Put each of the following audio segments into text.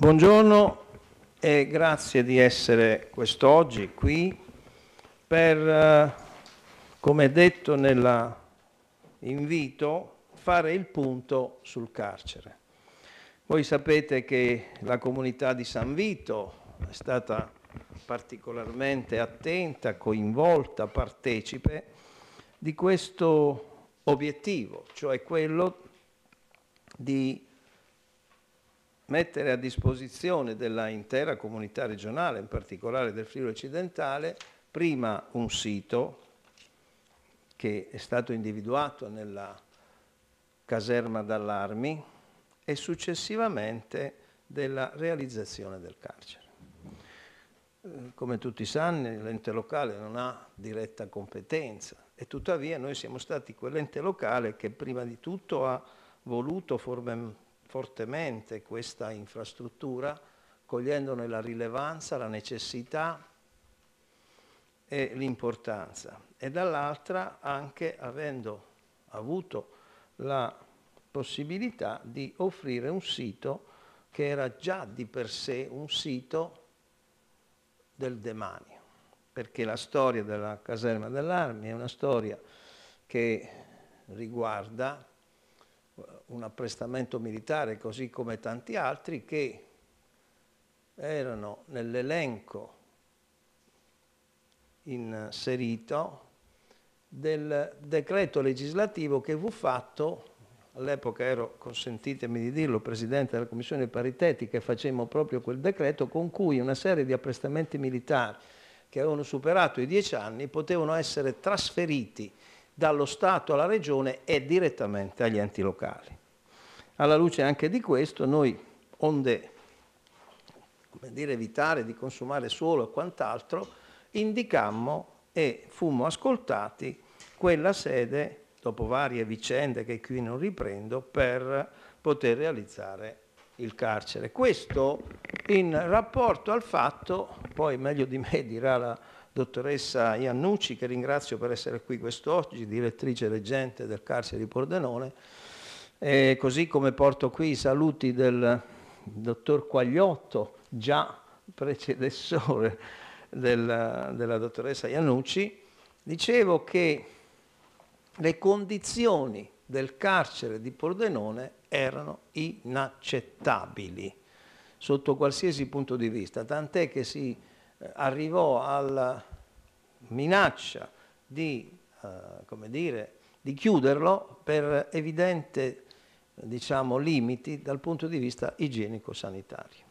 Buongiorno e grazie di essere quest'oggi qui per, eh, come detto nell'invito, fare il punto sul carcere. Voi sapete che la comunità di San Vito è stata particolarmente attenta, coinvolta, partecipe di questo obiettivo, cioè quello di mettere a disposizione della intera comunità regionale, in particolare del Friuli occidentale, prima un sito che è stato individuato nella caserma d'allarmi e successivamente della realizzazione del carcere. Eh, come tutti sanno, l'ente locale non ha diretta competenza e tuttavia noi siamo stati quell'ente locale che prima di tutto ha voluto fortemente questa infrastruttura, cogliendone la rilevanza, la necessità e l'importanza, e dall'altra anche avendo avuto la possibilità di offrire un sito che era già di per sé un sito del demanio, perché la storia della caserma dell'Armi è una storia che riguarda un apprestamento militare così come tanti altri che erano nell'elenco inserito del decreto legislativo che fu fatto, all'epoca ero, consentitemi di dirlo, presidente della commissione paritetica e facemmo proprio quel decreto con cui una serie di apprestamenti militari che avevano superato i dieci anni potevano essere trasferiti dallo Stato alla Regione e direttamente agli enti locali. Alla luce anche di questo, noi, onde dire, evitare di consumare suolo e quant'altro, indicammo e fummo ascoltati quella sede, dopo varie vicende che qui non riprendo, per poter realizzare il carcere. Questo in rapporto al fatto, poi meglio di me dirà la dottoressa Iannucci, che ringrazio per essere qui quest'oggi, direttrice reggente del carcere di Pordenone, e così come porto qui i saluti del dottor Quagliotto, già predecessore del, della dottoressa Iannucci, dicevo che le condizioni del carcere di Pordenone erano inaccettabili sotto qualsiasi punto di vista, tant'è che si eh, arrivò alla minaccia di, eh, dire, di chiuderlo per evidente diciamo, limiti dal punto di vista igienico-sanitario.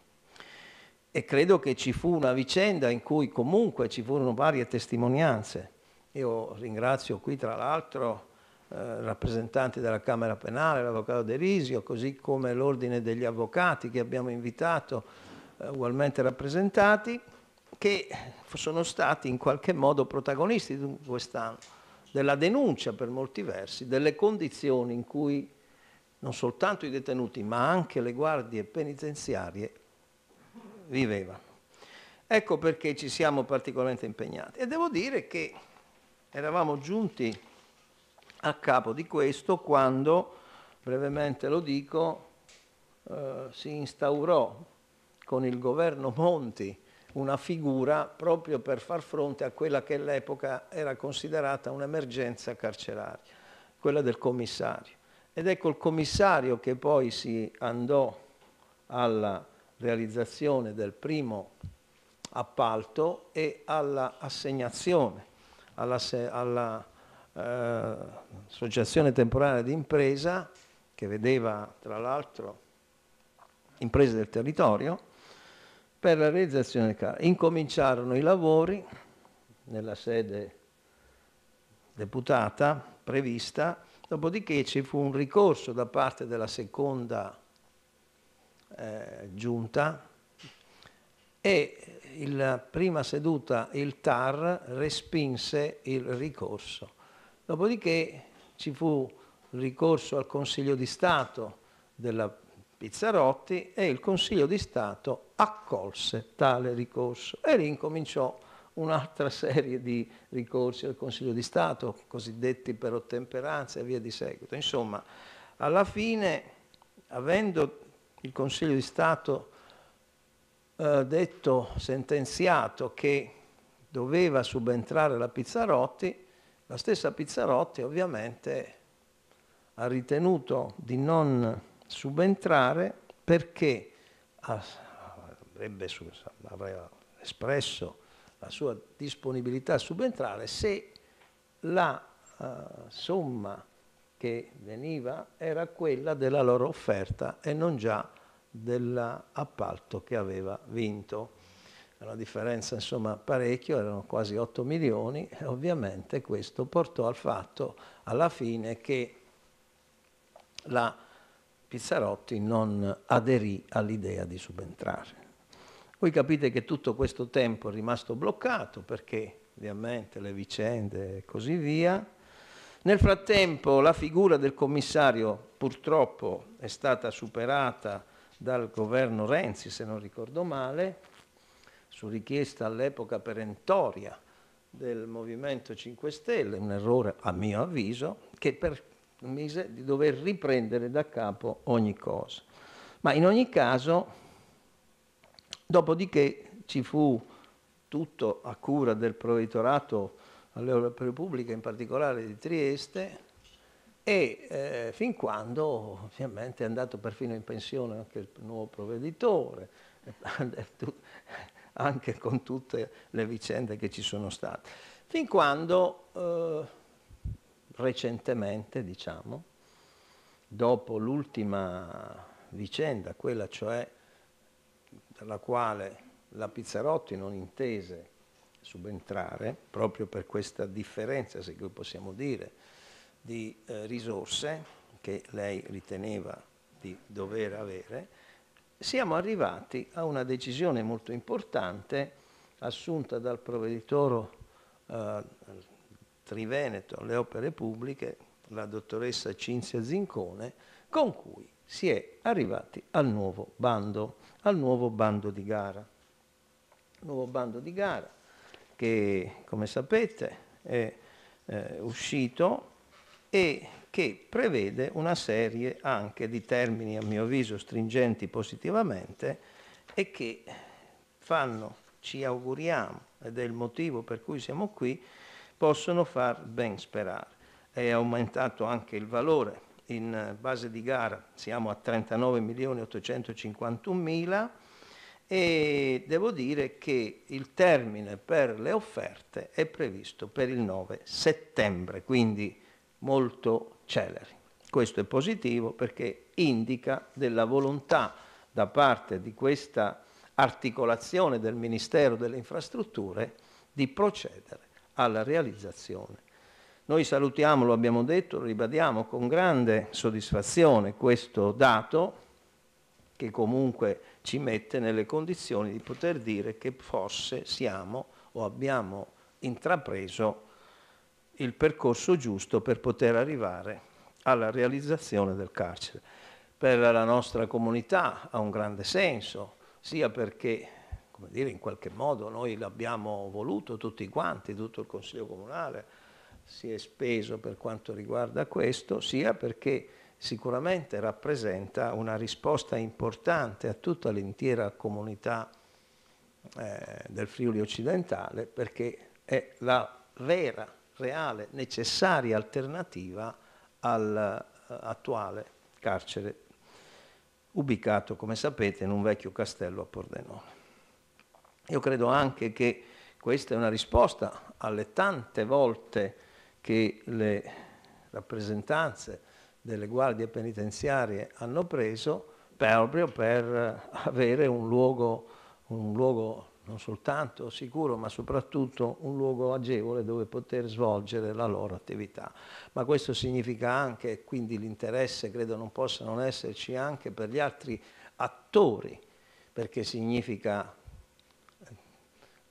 E credo che ci fu una vicenda in cui comunque ci furono varie testimonianze. Io ringrazio qui tra l'altro eh, rappresentanti della Camera Penale, l'Avvocato De Risio, così come l'Ordine degli Avvocati che abbiamo invitato eh, ugualmente rappresentati, che sono stati in qualche modo protagonisti quest'anno, della denuncia per molti versi, delle condizioni in cui non soltanto i detenuti ma anche le guardie penitenziarie vivevano. Ecco perché ci siamo particolarmente impegnati e devo dire che eravamo giunti a capo di questo quando, brevemente lo dico, eh, si instaurò con il governo Monti una figura proprio per far fronte a quella che all'epoca era considerata un'emergenza carceraria, quella del commissario. Ed ecco il commissario che poi si andò alla realizzazione del primo appalto e all'assegnazione all'associazione alla, eh, temporanea di impresa che vedeva tra l'altro imprese del territorio per la realizzazione del carro. Incominciarono i lavori nella sede deputata prevista Dopodiché ci fu un ricorso da parte della seconda eh, giunta e la prima seduta il TAR respinse il ricorso. Dopodiché ci fu il ricorso al Consiglio di Stato della Pizzarotti e il Consiglio di Stato accolse tale ricorso e rincominciò un'altra serie di ricorsi al Consiglio di Stato, cosiddetti per ottemperanza e via di seguito. Insomma, alla fine, avendo il Consiglio di Stato eh, detto, sentenziato che doveva subentrare la Pizzarotti, la stessa Pizzarotti ovviamente ha ritenuto di non subentrare perché avrebbe, aveva espresso la sua disponibilità a subentrare se la uh, somma che veniva era quella della loro offerta e non già dell'appalto che aveva vinto. Una differenza insomma parecchio, erano quasi 8 milioni e ovviamente questo portò al fatto alla fine che la Pizzarotti non aderì all'idea di subentrare. Voi capite che tutto questo tempo è rimasto bloccato perché ovviamente le vicende e così via. Nel frattempo la figura del commissario purtroppo è stata superata dal governo Renzi, se non ricordo male, su richiesta all'epoca perentoria del Movimento 5 Stelle, un errore a mio avviso, che permise di dover riprendere da capo ogni cosa. Ma in ogni caso, dopodiché ci fu tutto a cura del provveditorato alle opere pubbliche, in particolare di Trieste, e eh, fin quando ovviamente è andato perfino in pensione anche il nuovo provveditore, anche con tutte le vicende che ci sono state. Fin quando eh, recentemente, diciamo, dopo l'ultima vicenda, quella cioè per la quale la Pizzarotti non intese subentrare, proprio per questa differenza, se possiamo dire, di eh, risorse che lei riteneva di dover avere, siamo arrivati a una decisione molto importante assunta dal provveditore eh, Triveneto alle opere pubbliche, la dottoressa Cinzia Zincone, con cui si è arrivati al nuovo bando, al nuovo bando di gara. Nuovo bando di gara che, come sapete, è eh, uscito e che prevede una serie anche di termini, a mio avviso, stringenti positivamente e che fanno, ci auguriamo, ed è il motivo per cui siamo qui, possono far ben sperare. È aumentato anche il valore in base di gara, siamo a 39 milioni 851 mila e devo dire che il termine per le offerte è previsto per il 9 settembre, quindi molto celeri. Questo è positivo perché indica della volontà da parte di questa articolazione del Ministero delle Infrastrutture di procedere alla realizzazione. Noi salutiamo, lo abbiamo detto, lo ribadiamo con grande soddisfazione questo dato che comunque ci mette nelle condizioni di poter dire che forse siamo o abbiamo intrapreso il percorso giusto per poter arrivare alla realizzazione del carcere. Per la nostra comunità ha un grande senso, sia perché, come dire, in qualche modo noi l'abbiamo voluto tutti quanti, tutto il Consiglio Comunale si è speso per quanto riguarda questo, sia perché sicuramente rappresenta una risposta importante a tutta l'intera comunità eh, del Friuli occidentale, perché è la vera reale, necessaria alternativa all'attuale carcere ubicato, come sapete, in un vecchio castello a Pordenone. Io credo anche che questa è una risposta alle tante volte che le rappresentanze delle guardie penitenziarie hanno preso proprio per avere un luogo, un luogo non soltanto sicuro ma soprattutto un luogo agevole dove poter svolgere la loro attività. Ma questo significa anche, quindi l'interesse credo non possa non esserci anche per gli altri attori, perché significa,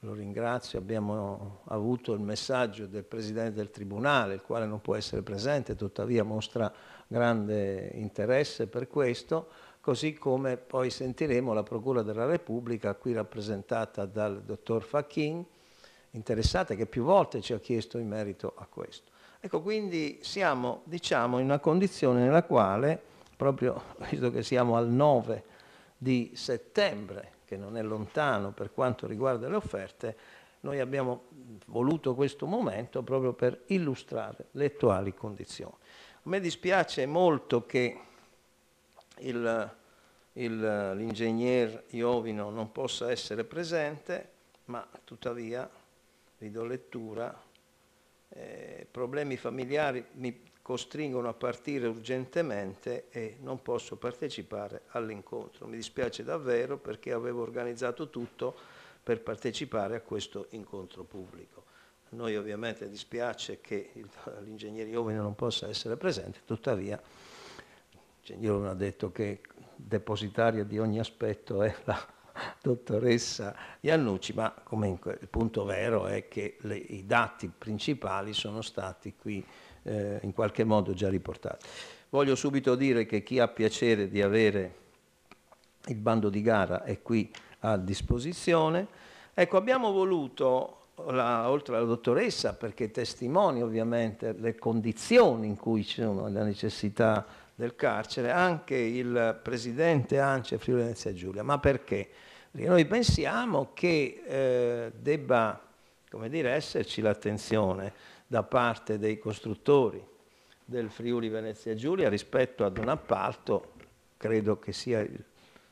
lo ringrazio, abbiamo avuto il messaggio del Presidente del Tribunale, il quale non può essere presente, tuttavia mostra grande interesse per questo, così come poi sentiremo la Procura della Repubblica, qui rappresentata dal dottor Facchin, interessata che più volte ci ha chiesto in merito a questo. Ecco, quindi siamo diciamo, in una condizione nella quale, proprio visto che siamo al 9 di settembre, che non è lontano per quanto riguarda le offerte, noi abbiamo voluto questo momento proprio per illustrare le attuali condizioni. A me dispiace molto che l'ingegner Iovino non possa essere presente, ma tuttavia vi do lettura. Eh, problemi familiari mi costringono a partire urgentemente e non posso partecipare all'incontro. Mi dispiace davvero perché avevo organizzato tutto per partecipare a questo incontro pubblico. A noi ovviamente dispiace che l'ingegnere Iovine non possa essere presente, tuttavia l'ingegnere Iovine ha detto che depositaria di ogni aspetto è la dottoressa Iannucci, ma comunque il punto vero è che le, i dati principali sono stati qui eh, in qualche modo già riportati. Voglio subito dire che chi ha piacere di avere il bando di gara è qui a disposizione. Ecco, abbiamo voluto, la, oltre alla dottoressa, perché testimonia ovviamente le condizioni in cui ci sono le necessità del carcere, anche il presidente ANCE Friuli Venezia Giulia. Ma perché? Perché noi pensiamo che eh, debba, dire, esserci l'attenzione da parte dei costruttori del Friuli Venezia Giulia rispetto ad un appalto, credo che sia il,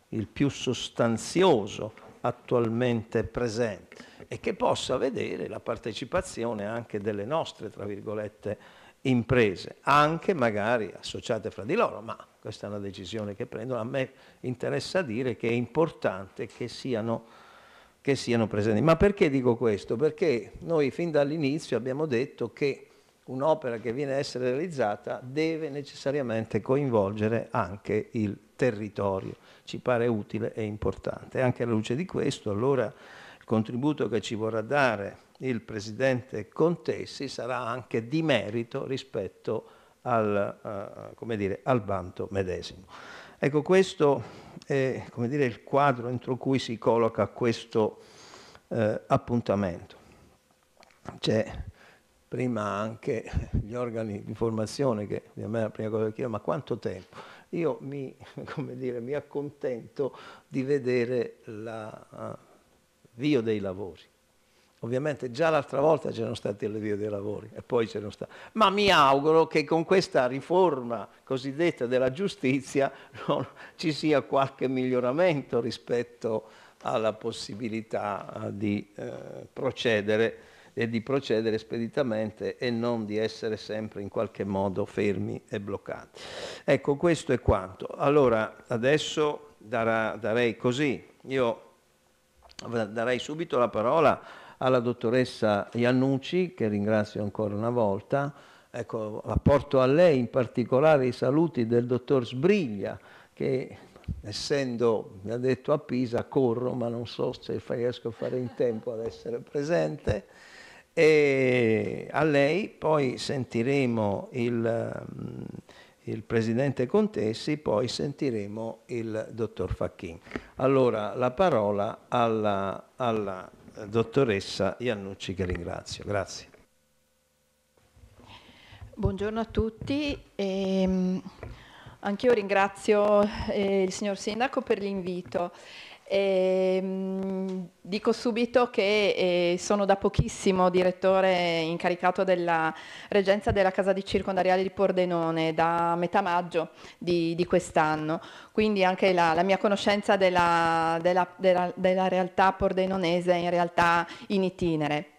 il più sostanzioso attualmente presente e che possa vedere la partecipazione anche delle nostre, tra virgolette, imprese, anche magari associate fra di loro, ma questa è una decisione che prendono. A me interessa dire che è importante che siano che siano presenti. Ma perché dico questo? Perché noi fin dall'inizio abbiamo detto che un'opera che viene a essere realizzata deve necessariamente coinvolgere anche il territorio. Ci pare utile e importante. Anche alla luce di questo, allora il contributo che ci vorrà dare il Presidente Contessi sarà anche di merito rispetto al, uh, dire, al bando medesimo. Ecco, questo è dire, il quadro entro cui si colloca questo eh, appuntamento. C'è prima anche gli organi di formazione che a me è la prima cosa che chiedo, ma quanto tempo? Io mi, dire, mi accontento di vedere l'avvio uh, dei lavori. Ovviamente già l'altra volta c'erano stati l'avvio dei lavori e poi c'erano stati. Ma mi auguro che con questa riforma cosiddetta della giustizia non ci sia qualche miglioramento rispetto alla possibilità di eh, procedere e di procedere speditamente e non di essere sempre in qualche modo fermi e bloccati. Ecco, questo è quanto. Allora, adesso darà, darei così, io darei subito la parola alla dottoressa Iannucci, che ringrazio ancora una volta. Ecco, apporto a lei in particolare i saluti del dottor Sbriglia, che essendo, mi ha detto a Pisa, corro, ma non so se riesco a fare in tempo ad essere presente. E a lei poi sentiremo il, il presidente Contessi, poi sentiremo il dottor Facchin. Allora la parola alla, alla dottoressa Iannucci che ringrazio. Grazie. Buongiorno a tutti. Ehm, anch'io ringrazio eh, il signor Sindaco per l'invito. E, mh, dico subito che eh, sono da pochissimo direttore incaricato della reggenza della casa di circondariale di Pordenone da metà maggio di, di quest'anno, quindi anche la, la mia conoscenza della, della, della, della, realtà pordenonese in realtà in itinere.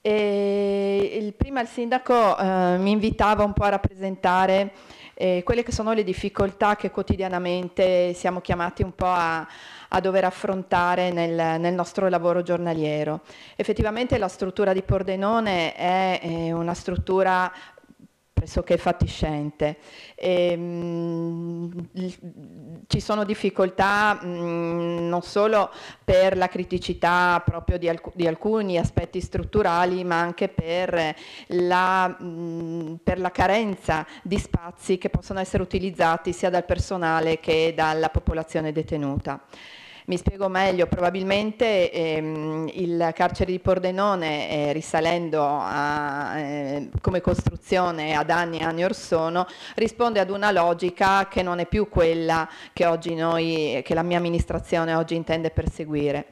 E il, prima il sindaco eh, mi invitava un po' a rappresentare eh, quelle che sono le difficoltà che quotidianamente siamo chiamati un po' a, a dover affrontare nel, nel, nostro lavoro giornaliero. Effettivamente la struttura di Pordenone è, è una struttura pressoché fatiscente. E, mh, ci sono difficoltà mh, non solo per la criticità proprio di, alc di, alcuni aspetti strutturali, ma anche per la, mh, per la carenza di spazi che possono essere utilizzati sia dal personale che dalla popolazione detenuta. Mi spiego meglio, probabilmente ehm, il carcere di Pordenone, eh, risalendo a, eh, come costruzione ad anni e anni or sono, risponde ad una logica che non è più quella che, oggi noi, che la mia amministrazione oggi intende perseguire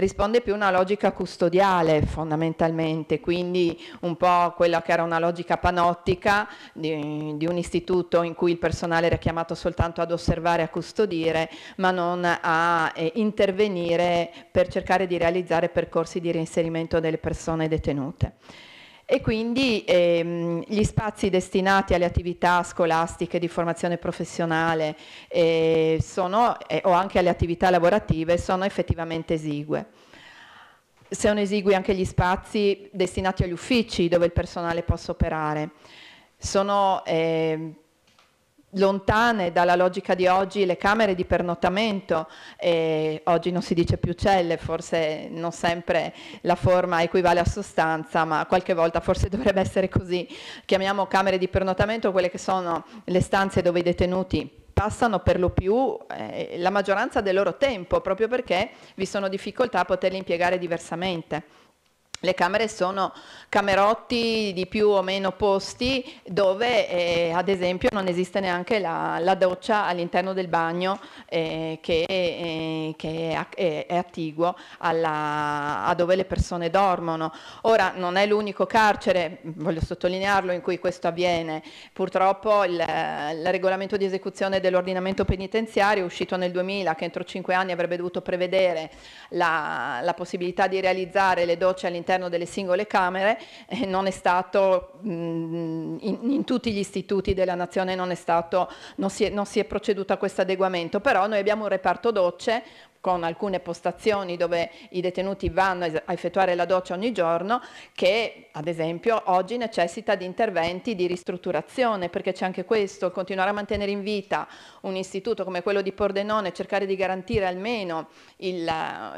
risponde più a una logica custodiale fondamentalmente, quindi un po' quella che era una logica panottica di, di, un istituto in cui il personale era chiamato soltanto ad osservare a custodire, ma non a eh, intervenire per cercare di realizzare percorsi di reinserimento delle persone detenute e quindi ehm, gli spazi destinati alle attività scolastiche di formazione professionale eh, sono, eh, o anche alle attività lavorative sono effettivamente esigue. Sono esigui anche gli spazi destinati agli uffici dove il personale possa operare. Sono eh, lontane dalla logica di oggi le camere di pernottamento, eh, oggi non si dice più celle, forse non sempre la forma equivale a sostanza, ma qualche volta forse dovrebbe essere così. Chiamiamo camere di pernottamento quelle che sono le stanze dove i detenuti passano per lo più eh, la maggioranza del loro tempo, proprio perché vi sono difficoltà a poterli impiegare diversamente. Le camere sono camerotti di più o meno posti dove eh, ad esempio non esiste neanche la, la doccia all'interno del bagno eh, che, eh, che è, è, attiguo alla, a dove le persone dormono. Ora non è l'unico carcere, voglio sottolinearlo, in cui questo avviene. Purtroppo il, il regolamento di esecuzione dell'ordinamento penitenziario uscito nel 2000 che entro cinque anni avrebbe dovuto prevedere la, la possibilità di realizzare le docce all'interno all'interno delle singole Camere, eh, non è stato, mh, in, in, tutti gli istituti della Nazione non, è stato, non, si è, non si è proceduto a questo adeguamento, però noi abbiamo un reparto docce con alcune postazioni dove i detenuti vanno a effettuare la doccia ogni giorno, che ad esempio oggi necessita di interventi di ristrutturazione, perché c'è anche questo, continuare a mantenere in vita un istituto come quello di Pordenone, cercare di garantire almeno il,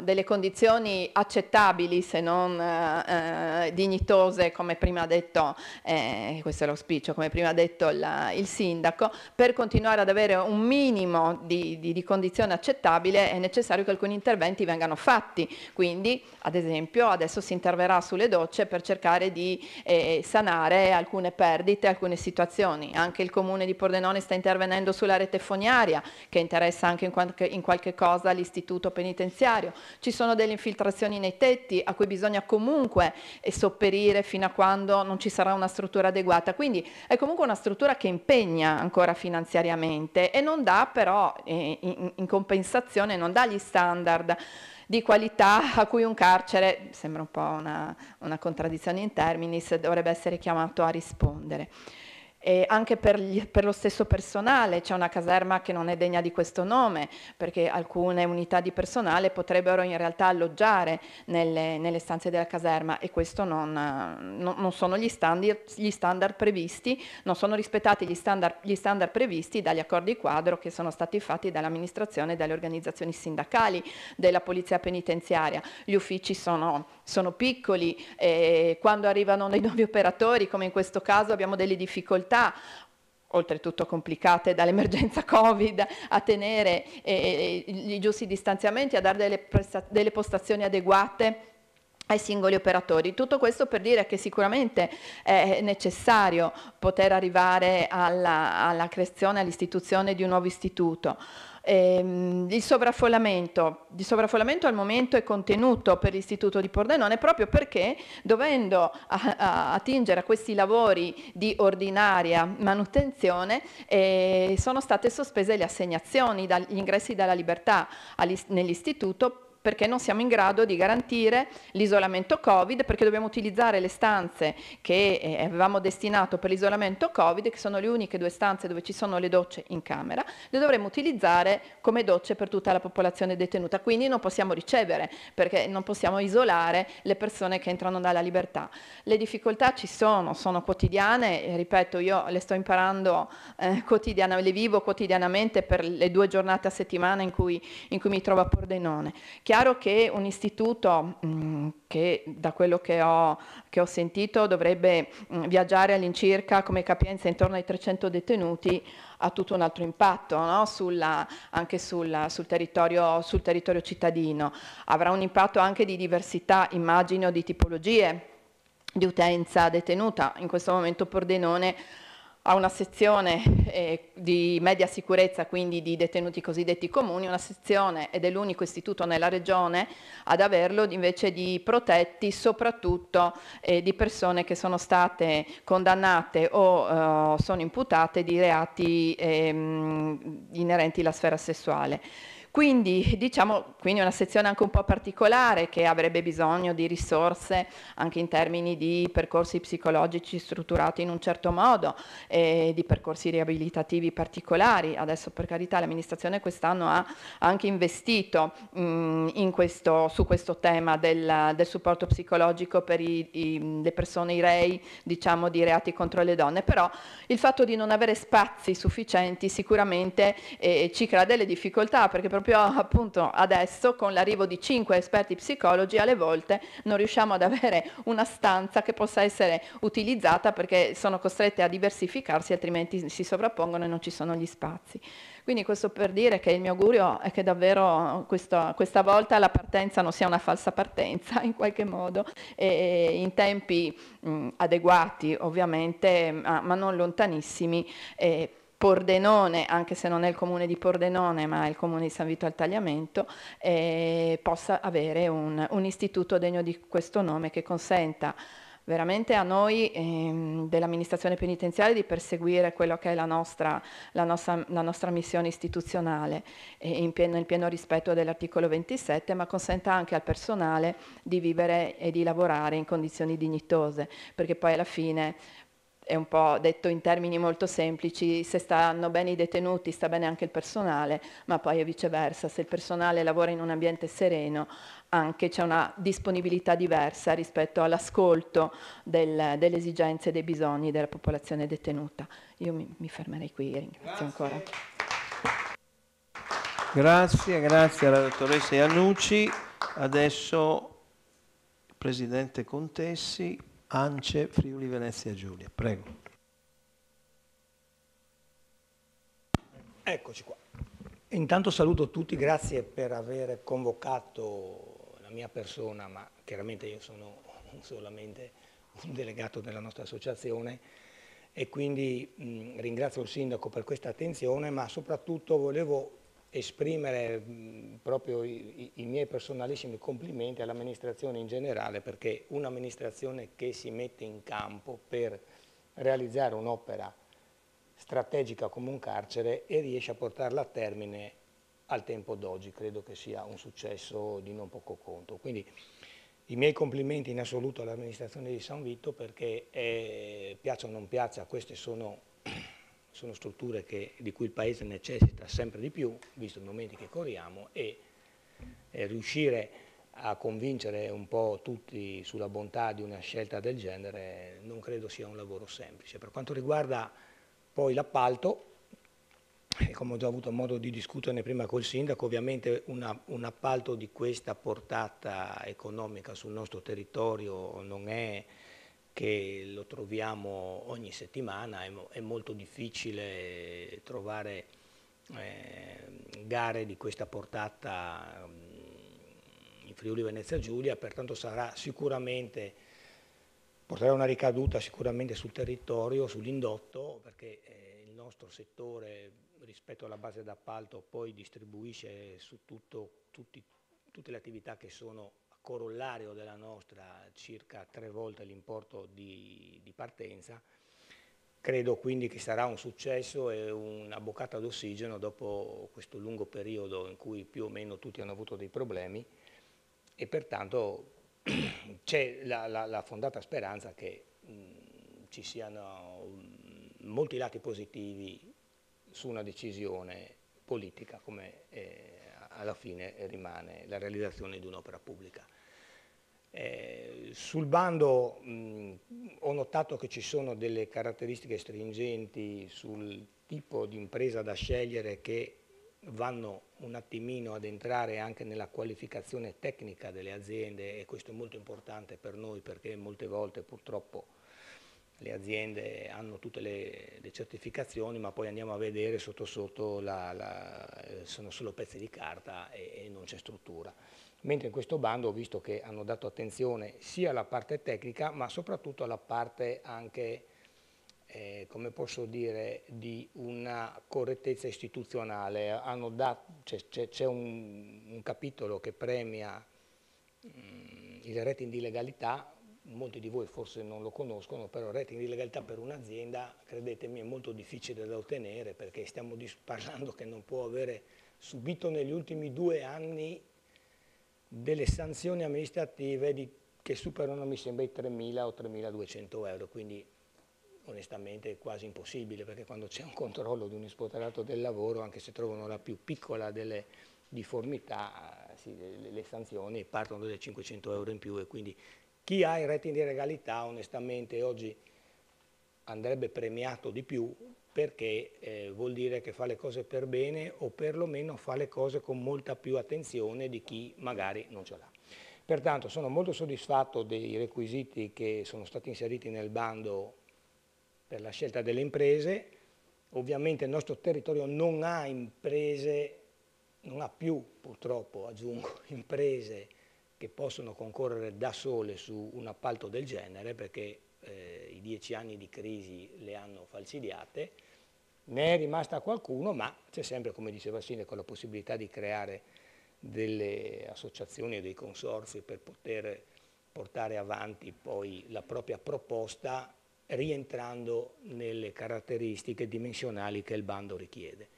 delle condizioni accettabili, se non eh, eh, dignitose, come prima ha detto, eh, questo è l'auspicio, come prima ha detto il, il, sindaco, per continuare ad avere un minimo di, di, di condizione accettabile è necessario necessario che alcuni interventi vengano fatti, quindi ad esempio adesso si interverrà sulle docce per cercare di eh, sanare alcune perdite, alcune situazioni. Anche il comune di Pordenone sta intervenendo sulla rete fognaria che interessa anche in qualche, in qualche cosa l'istituto penitenziario. Ci sono delle infiltrazioni nei tetti a cui bisogna comunque eh, sopperire fino a quando non ci sarà una struttura adeguata. Quindi è comunque una struttura che impegna ancora finanziariamente e non dà però eh, in, in compensazione, non dà gli standard di qualità a cui un carcere, sembra un po' una, una contraddizione in termini, dovrebbe essere chiamato a rispondere. E anche per, gli, per, lo stesso personale c'è una caserma che non è degna di questo nome, perché alcune unità di personale potrebbero in realtà alloggiare nelle, nelle stanze della caserma e questo non, non, non sono gli standard, gli standard, previsti, non sono rispettati gli standard, gli standard previsti dagli accordi quadro che sono stati fatti dall'amministrazione e dalle organizzazioni sindacali della polizia penitenziaria. Gli uffici sono, sono piccoli, e quando arrivano dei nuovi operatori, come in questo caso, abbiamo delle difficoltà difficoltà oltretutto complicate dall'emergenza Covid, a tenere eh, i giusti distanziamenti, a dare delle, delle postazioni adeguate ai singoli operatori. Tutto questo per dire che sicuramente è necessario poter arrivare alla, alla creazione, all'istituzione di un nuovo istituto. Ehm, il sovraffollamento, il sovraffollamento al momento è contenuto per l'istituto di Pordenone proprio perché dovendo a, a, attingere a questi lavori di ordinaria manutenzione eh, sono state sospese le assegnazioni, gli ingressi dalla libertà nell'istituto perché non siamo in grado di garantire l'isolamento Covid, perché dobbiamo utilizzare le stanze che eh, avevamo destinato per l'isolamento Covid, che sono le uniche due stanze dove ci sono le docce in camera, le dovremo utilizzare come docce per tutta la popolazione detenuta. Quindi non possiamo ricevere, perché non possiamo isolare le persone che entrano dalla libertà. Le difficoltà ci sono, sono quotidiane, ripeto, io le sto imparando eh, quotidianamente, le vivo quotidianamente per le due giornate a settimana in cui, in cui mi trovo a Pordenone chiaro che un istituto mh, mm, che da quello che ho, che ho sentito dovrebbe mh, mm, viaggiare all'incirca come capienza intorno ai 300 detenuti ha tutto un altro impatto no? Sulla, anche sul, sul, territorio, sul territorio cittadino. Avrà un impatto anche di diversità, immagino, di tipologie di utenza detenuta. In questo momento Pordenone ha una sezione eh, di media sicurezza, quindi di detenuti cosiddetti comuni, una sezione ed è l'unico istituto nella regione ad averlo invece di protetti, soprattutto eh, di persone che sono state condannate o eh, sono imputate di reati ehm, inerenti alla sfera sessuale. Quindi diciamo quindi una sezione anche un po' particolare che avrebbe bisogno di risorse anche in termini di percorsi psicologici strutturati in un certo modo, e di percorsi riabilitativi particolari. Adesso per carità l'amministrazione quest'anno ha anche investito mh, mm, questo, su questo tema del, del supporto psicologico per i, i, le persone, i rei diciamo, di reati contro le donne, però il fatto di non avere spazi sufficienti sicuramente eh, ci crea delle difficoltà perché proprio appunto adesso con l'arrivo di cinque esperti psicologi alle volte non riusciamo ad avere una stanza che possa essere utilizzata perché sono costrette a diversificarsi altrimenti si sovrappongono e non ci sono gli spazi. Quindi questo per dire che il mio augurio è che davvero questo, questa volta la partenza non sia una falsa partenza in qualche modo, e in tempi mh, adeguati ovviamente, ma, ma non lontanissimi. E Pordenone, anche se non è il comune di Pordenone, ma è il comune di San Vito al Tagliamento, eh, possa avere un, un, istituto degno di questo nome che consenta veramente a noi ehm, dell'amministrazione penitenziaria di perseguire quello che è la nostra, la nostra, la nostra missione istituzionale eh, pieno, nel pieno rispetto dell'articolo 27, ma consenta anche al personale di vivere e di lavorare in condizioni dignitose, perché poi alla fine è un po' detto in termini molto semplici, se stanno bene i detenuti sta bene anche il personale, ma poi è viceversa, se il personale lavora in un ambiente sereno anche c'è una disponibilità diversa rispetto all'ascolto del, delle esigenze e dei bisogni della popolazione detenuta. Io mi, mi fermerei qui, ringrazio grazie. ancora. Grazie, grazie alla dottoressa Iannucci. Adesso il Presidente Contessi. ANCE Friuli Venezia Giulia. Prego. Eccoci qua. Intanto saluto tutti, grazie per aver convocato la mia persona, ma chiaramente io sono solamente un delegato della nostra associazione e quindi mh, ringrazio il Sindaco per questa attenzione, ma soprattutto volevo esprimere mh, proprio i, i, miei personalissimi complimenti all'amministrazione in generale perché un'amministrazione che si mette in campo per realizzare un'opera strategica come un carcere e riesce a portarla a termine al tempo d'oggi, credo che sia un successo di non poco conto. Quindi i miei complimenti in assoluto all'amministrazione di San Vito perché eh, piaccia o non piaccia, queste sono sono strutture che, di cui il Paese necessita sempre di più, visto i momenti che corriamo, e eh, riuscire a convincere un po' tutti sulla bontà di una scelta del genere non credo sia un lavoro semplice. Per quanto riguarda poi l'appalto, come ho già avuto modo di discutere prima col sindaco, ovviamente una, un appalto di questa portata economica sul nostro territorio non è che lo troviamo ogni settimana, è, è molto difficile trovare eh, gare di questa portata mm, in Friuli Venezia Giulia, pertanto sarà sicuramente, porterà una ricaduta sicuramente sul territorio, sull'indotto, perché eh, il nostro settore rispetto alla base d'appalto poi distribuisce su tutto, tutti, tutte le attività che sono corollario della nostra circa tre volte l'importo di, di, partenza. Credo quindi che sarà un successo e una boccata d'ossigeno dopo questo lungo periodo in cui più o meno tutti hanno avuto dei problemi e pertanto c'è la, la, la, fondata speranza che mh, ci siano molti lati positivi su una decisione politica come eh, alla fine rimane la realizzazione di un'opera pubblica. Eh, sul bando mh, ho notato che ci sono delle caratteristiche stringenti sul tipo di impresa da scegliere che vanno un attimino ad entrare anche nella qualificazione tecnica delle aziende e questo è molto importante per noi perché molte volte purtroppo le aziende hanno tutte le, le certificazioni ma poi andiamo a vedere sotto sotto la, la, sono solo pezzi di carta e, e non c'è struttura. Mentre in questo bando ho visto che hanno dato attenzione sia alla parte tecnica ma soprattutto alla parte anche eh, come posso dire, di una correttezza istituzionale. C'è un, un, capitolo che premia mh, mm, il rating di legalità, molti di voi forse non lo conoscono, però il rating di legalità per un'azienda, credetemi, è molto difficile da ottenere perché stiamo parlando che non può avere subito negli ultimi due anni delle sanzioni amministrative di, che superano, mi sembra, i 3.000 o 3.200 euro, quindi onestamente è quasi impossibile perché quando c'è un controllo di un ispettorato del lavoro, anche se trovano la più piccola delle difformità, sì, le, le, sanzioni partono dai 500 euro in più e quindi chi ha il rating di regalità onestamente oggi andrebbe premiato di più perché eh, vuol dire che fa le cose per bene o perlomeno fa le cose con molta più attenzione di chi magari non ce l'ha. Pertanto sono molto soddisfatto dei requisiti che sono stati inseriti nel bando per la scelta delle imprese. Ovviamente il nostro territorio non ha imprese, non ha più purtroppo, aggiungo, imprese che possono concorrere da sole su un appalto del genere perché eh, i dieci anni di crisi le hanno falcidiate. Ne è rimasta qualcuno, ma c'è sempre, come diceva il Sindaco, la possibilità di creare delle associazioni e dei consorzi per poter portare avanti poi la propria proposta rientrando nelle caratteristiche dimensionali che il bando richiede.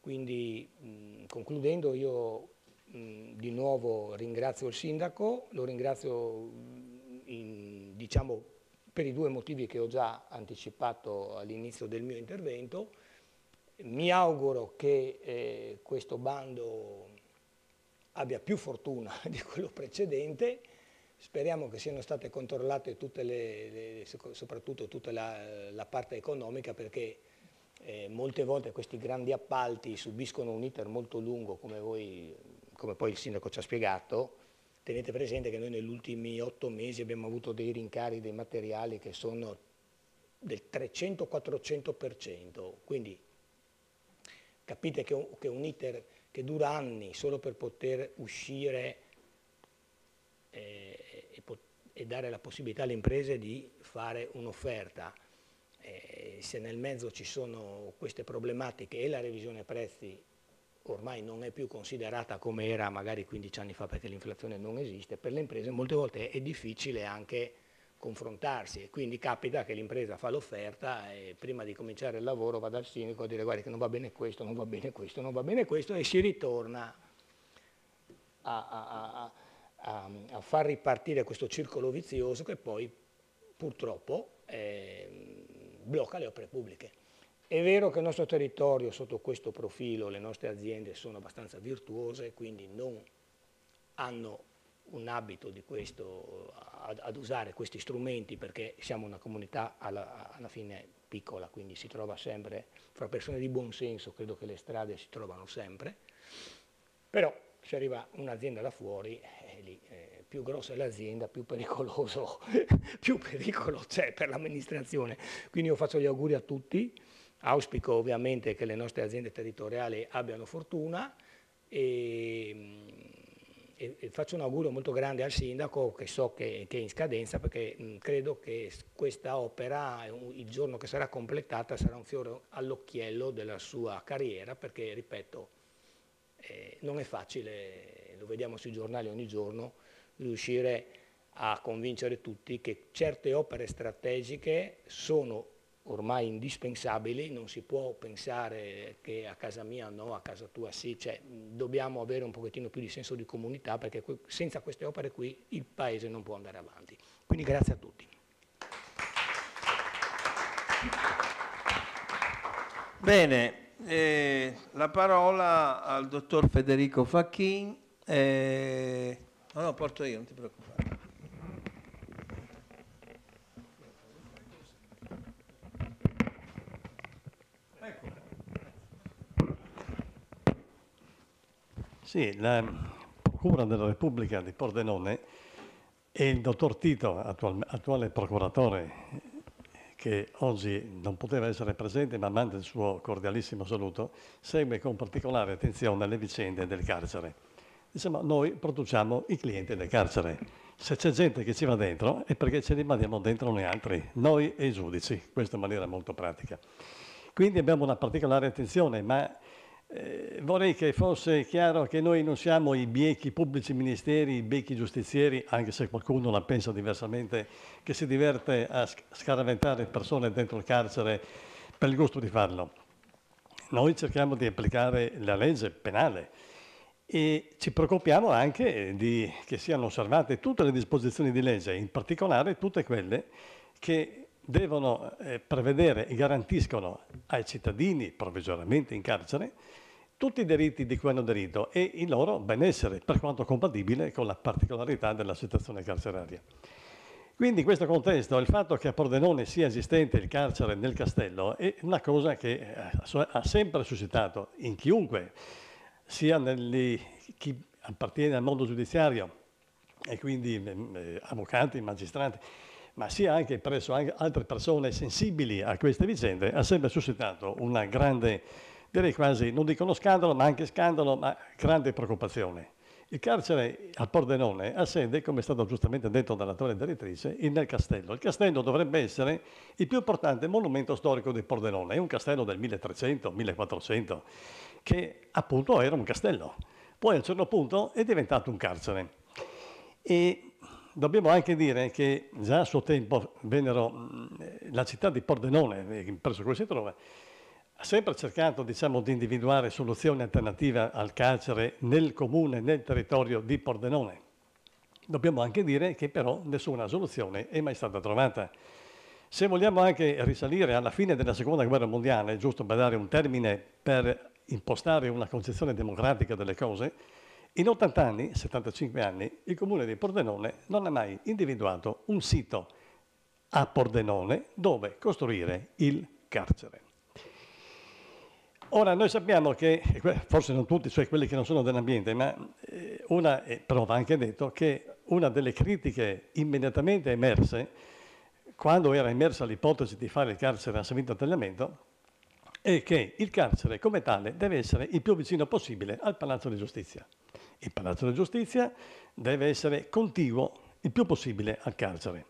Quindi mh, concludendo io mh, di nuovo ringrazio il sindaco, lo ringrazio in, diciamo, per i due motivi che ho già anticipato all'inizio del mio intervento, mi auguro che eh, questo bando abbia più fortuna di quello precedente Speriamo che siano state controllate tutte le, le, soprattutto tutta la, la, parte economica perché eh, molte volte questi grandi appalti subiscono un iter molto lungo come, voi, come poi il sindaco ci ha spiegato. Tenete presente che noi negli ultimi otto mesi abbiamo avuto dei rincari dei materiali che sono del 300-400%, quindi capite che un, che un iter che dura anni solo per poter uscire eh, e, e, dare la possibilità alle imprese di fare un'offerta. Eh, se nel mezzo ci sono queste problematiche e la revisione prezzi ormai non è più considerata come era magari 15 anni fa perché l'inflazione non esiste, per le imprese molte volte è difficile anche confrontarsi e quindi capita che l'impresa fa l'offerta e prima di cominciare il lavoro va dal sindaco a dire guarda che non va bene questo, non va bene questo, non va bene questo e si ritorna a, a, a a, far ripartire questo circolo vizioso che poi purtroppo eh, blocca le opere pubbliche. È vero che il nostro territorio sotto questo profilo, le nostre aziende sono abbastanza virtuose, quindi non hanno un abito di questo, ad, ad usare questi strumenti perché siamo una comunità alla, alla, fine piccola, quindi si trova sempre, fra persone di buon senso credo che le strade si trovano sempre, però se arriva un'azienda da fuori, eh, lì, eh, più grossa è l'azienda, più pericoloso, più pericolo c'è per l'amministrazione. Quindi io faccio gli auguri a tutti, auspico ovviamente che le nostre aziende territoriali abbiano fortuna e, e, faccio un augurio molto grande al sindaco che so che, che è in scadenza perché mh, credo che questa opera, il giorno che sarà completata, sarà un fiore all'occhiello della sua carriera perché, ripeto, eh, non è facile, lo vediamo sui giornali ogni giorno, riuscire a convincere tutti che certe opere strategiche sono ormai indispensabili, non si può pensare che a casa mia no, a casa tua sì, cioè, dobbiamo avere un pochettino più di senso di comunità perché senza queste opere qui il Paese non può andare avanti. Quindi grazie a tutti. Bene, eh, la parola al dottor Federico Facchin. Eh, no, no, porto io, non ti preoccupare. Sì, la Procura della Repubblica di Pordenone e il dottor Tito, attual, attuale procuratore, che oggi non poteva essere presente ma manda il suo cordialissimo saluto, segue con particolare attenzione le vicende del carcere. Diciamo, noi produciamo i clienti del carcere. Se c'è gente che ci va dentro è perché ce li mandiamo dentro noi altri, noi e i giudici, questo in maniera molto pratica. Quindi abbiamo una particolare attenzione, ma eh, vorrei che fosse chiaro che noi non siamo i biechi pubblici ministeri, i biechi giustizieri, anche se qualcuno la pensa diversamente, che si diverte a scaraventare persone dentro il carcere per il gusto di farlo. Noi cerchiamo di applicare la legge penale e ci preoccupiamo anche di, che siano osservate tutte le disposizioni di legge, in particolare tutte quelle che devono eh, prevedere e garantiscono ai cittadini provvisoriamente in carcere tutti i diritti di cui hanno diritto e il loro benessere, per quanto compatibile con la particolarità della situazione carceraria. Quindi in questo contesto il fatto che a Pordenone sia esistente il carcere nel castello è una cosa che eh, ha sempre suscitato in chiunque, sia negli, chi appartiene al mondo giudiziario e quindi eh, avvocati, magistrati, ma sia anche presso anche altre persone sensibili a queste vicende, ha sempre suscitato una grande direi quasi, non dico uno scandalo, ma anche scandalo, ma grande preoccupazione. Il carcere a Pordenone ha sede, come è stato giustamente detto dall'attuale direttrice, nel castello. Il castello dovrebbe essere il più importante monumento storico di Pordenone. È un castello del 1300-1400, che appunto era un castello. Poi a un certo punto è diventato un carcere. E dobbiamo anche dire che già a suo tempo vennero, la città di Pordenone, presso cui si trova, sempre cercato diciamo, di individuare soluzioni alternative al carcere nel comune, nel territorio di Pordenone. Dobbiamo anche dire che però nessuna soluzione è mai stata trovata. Se vogliamo anche risalire alla fine della seconda guerra mondiale, giusto per dare un termine per impostare una concezione democratica delle cose, in 80 anni, 75 anni, il comune di Pordenone non ha mai individuato un sito a Pordenone dove costruire il carcere. Ora, noi sappiamo che, forse non tutti, cioè quelli che non sono dell'ambiente, ma eh, una, però va anche detto che una delle critiche immediatamente emerse, quando era emersa l'ipotesi di fare il carcere a San Vito Tagliamento, è che il carcere come tale deve essere il più vicino possibile al Palazzo di Giustizia. Il Palazzo di Giustizia deve essere contiguo il più possibile al carcere.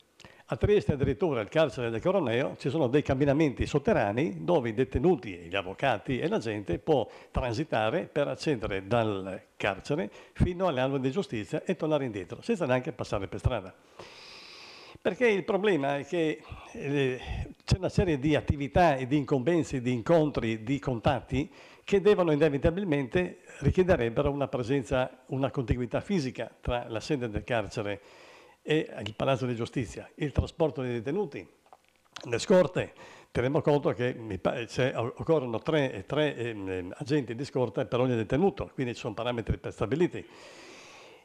A Trieste addirittura il carcere del Coroneo ci sono dei camminamenti sotterranei dove i detenuti, gli avvocati e la gente può transitare per accedere dal carcere fino alle alve di giustizia e tornare indietro, senza neanche passare per strada. Perché il problema è che eh, c'è una serie di attività e di incombenze, di incontri, di contatti che devono inevitabilmente richiederebbero una presenza, una contiguità fisica tra la sede del carcere e il Palazzo di Giustizia, il trasporto dei detenuti, le scorte. Tenendo conto che occorrono tre, tre eh, agenti di scorta per ogni detenuto, quindi ci sono parametri prestabiliti.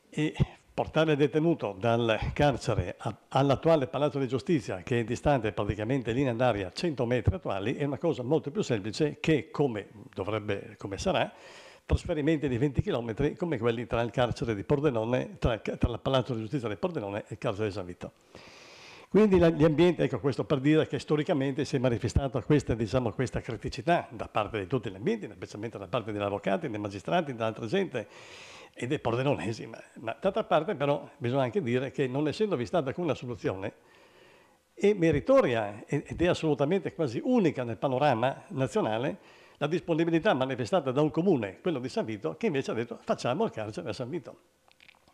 E portare il detenuto dal carcere all'attuale Palazzo di Giustizia, che è distante praticamente in linea d'aria 100 metri attuali, è una cosa molto più semplice che, come, dovrebbe, come sarà, trasferimenti di 20 km come quelli tra il carcere di Pordenone, tra, tra il Palazzo di Giustizia di Pordenone e il carcere di San Vito. Quindi gli ambienti, ecco questo per dire che storicamente si è manifestata questa, diciamo, questa criticità da parte di tutti gli ambienti, specialmente da parte degli avvocati, dei magistrati, dell'altra gente e dei pordenonesi. Ma, ma d'altra parte però bisogna anche dire che non essendovi stata alcuna soluzione, è meritoria ed è assolutamente quasi unica nel panorama nazionale la disponibilità manifestata da un comune, quello di San Vito, che invece ha detto facciamo il carcere a San Vito.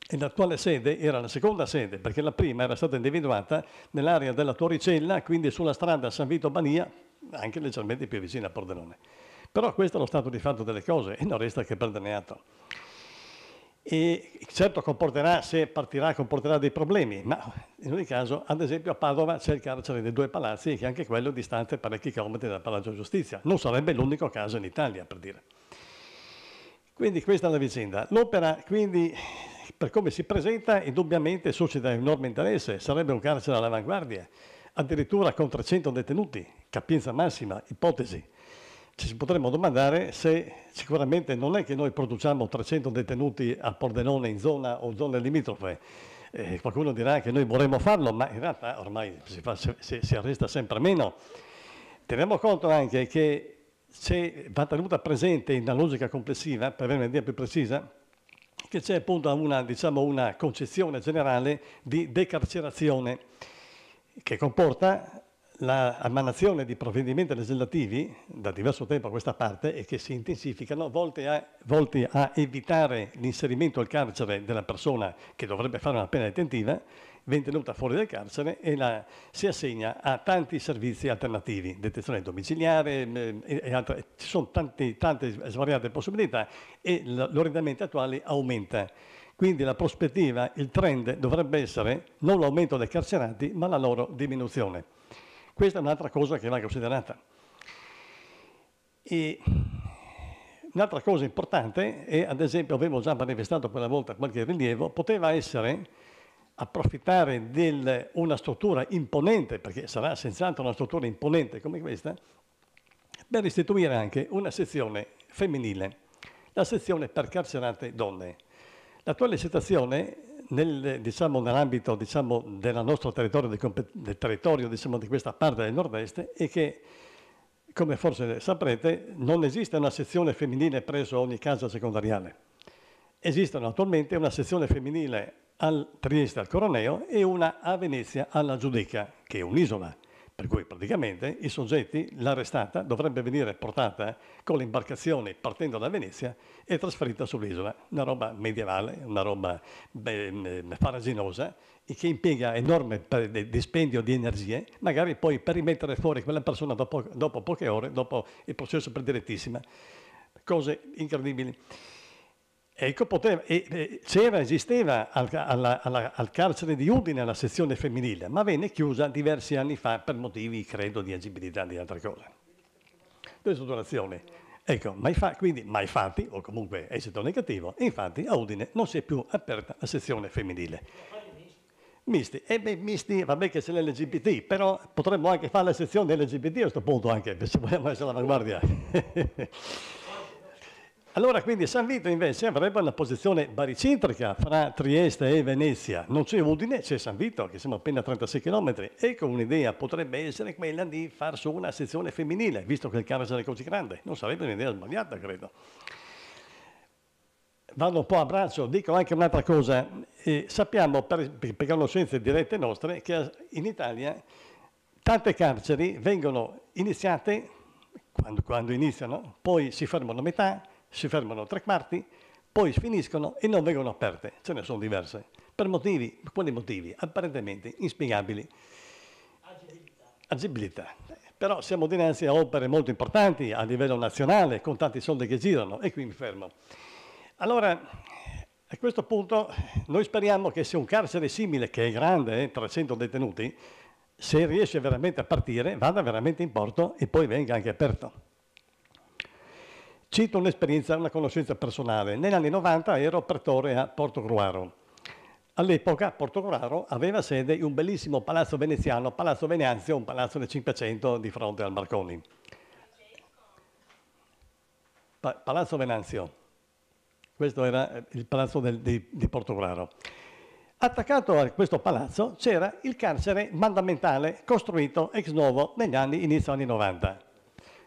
E l'attuale sede era la seconda sede, perché la prima era stata individuata nell'area della Torricella, quindi sulla strada San Vito-Bania, anche leggermente più vicina a Pordenone. Però questo è lo stato di fatto delle cose e non resta che prenderne atto e certo comporterà, se partirà, comporterà dei problemi, ma in ogni caso, ad esempio a Padova c'è il carcere dei due palazzi, che anche quello è distante parecchi chilometri dal Palazzo di Giustizia. Non sarebbe l'unico caso in Italia, per dire. Quindi questa è la vicenda. L'opera, quindi, per come si presenta, indubbiamente suscita enorme interesse. Sarebbe un carcere all'avanguardia, addirittura con 300 detenuti, capienza massima, ipotesi ci potremmo domandare se sicuramente non è che noi produciamo 300 detenuti a Pordenone in zona o zone limitrofe. Eh, qualcuno dirà che noi vorremmo farlo, ma in realtà ormai si, fa, si, si arresta sempre meno. Teniamo conto anche che se va tenuta presente in una logica complessiva, per avere un'idea più precisa, che c'è appunto una, diciamo, una concezione generale di decarcerazione che comporta l'emanazione di provvedimenti legislativi da diverso tempo a questa parte e che si intensificano volti a, volti a evitare l'inserimento al carcere della persona che dovrebbe fare una pena detentiva viene tenuta fuori dal carcere e la, si assegna a tanti servizi alternativi, detenzione domiciliare e, e altre, ci sono tanti, tante svariate possibilità e l'ordinamento attuale aumenta. Quindi la prospettiva, il trend dovrebbe essere non l'aumento dei carcerati, ma la loro diminuzione. Questa è un'altra cosa che va considerata. E un'altra cosa importante, e ad esempio avevo già manifestato quella volta qualche rilievo, poteva essere approfittare di una struttura imponente, perché sarà senz'altro una struttura imponente come questa, per istituire anche una sezione femminile, la sezione per carcerate donne. L'attuale situazione nel, diciamo, nell'ambito diciamo, del nostro territorio, del territorio diciamo, di questa parte del nord-est, è che, come forse saprete, non esiste una sezione femminile presso ogni casa secondariale. Esistono attualmente una sezione femminile al Trieste al Coroneo e una a Venezia alla Giudica, che è un'isola. Per cui praticamente i soggetti, l'arrestata dovrebbe venire portata con le imbarcazioni partendo da Venezia e trasferita sull'isola. Una roba medievale, una roba beh, faraginosa e che impiega enorme dispendio di energie, magari poi per rimettere fuori quella persona dopo, dopo poche ore, dopo il processo per. Cose incredibili. Ecco, poteva, e, c'era, esisteva al, alla, alla, al, carcere di Udine la sezione femminile, ma venne chiusa diversi anni fa per motivi, credo, di agibilità di altre cose. Ristrutturazione. Ecco, mai fa, quindi mai fatti, o comunque esito negativo, e infatti a Udine non si è più aperta la sezione femminile. Misti, e beh, misti, vabbè che c'è l'LGBT, però potremmo anche fare la sezione LGBT a questo punto anche, se vogliamo essere all'avanguardia. Allora quindi San Vito invece avrebbe una posizione baricentrica fra Trieste e Venezia. Non c'è Udine, c'è San Vito, che siamo appena a 36 km. Ecco un'idea potrebbe essere quella di far su una sezione femminile, visto che il carcere è così grande. Non sarebbe un'idea sbagliata, credo. Vado un po' a braccio, dico anche un'altra cosa. Eh, sappiamo per, per conoscenze dirette nostre che in Italia tante carceri vengono iniziate quando, quando iniziano, poi si fermano a metà, si fermano tre quarti, poi finiscono e non vengono aperte. Ce ne sono diverse. Per motivi, quali motivi? Apparentemente inspiegabili. Agibilità. Agibilità. Però siamo dinanzi a opere molto importanti a livello nazionale, con tanti soldi che girano, e qui mi fermo. Allora, a questo punto noi speriamo che se un carcere simile, che è grande, eh, 300 detenuti, se riesce veramente a partire, vada veramente in porto e poi venga anche aperto. Cito un'esperienza, una conoscenza personale. Negli anni 90 ero pretore a Portogruaro. All'epoca Portogruaro aveva sede un bellissimo palazzo veneziano, Palazzo Venanzio, un palazzo del 500 di fronte al Marconi. Pa- palazzo Venanzio, questo era eh, il palazzo del, di, di Portogruaro. Attaccato a questo palazzo c'era il carcere mandamentale costruito ex novo negli anni inizio anni 90.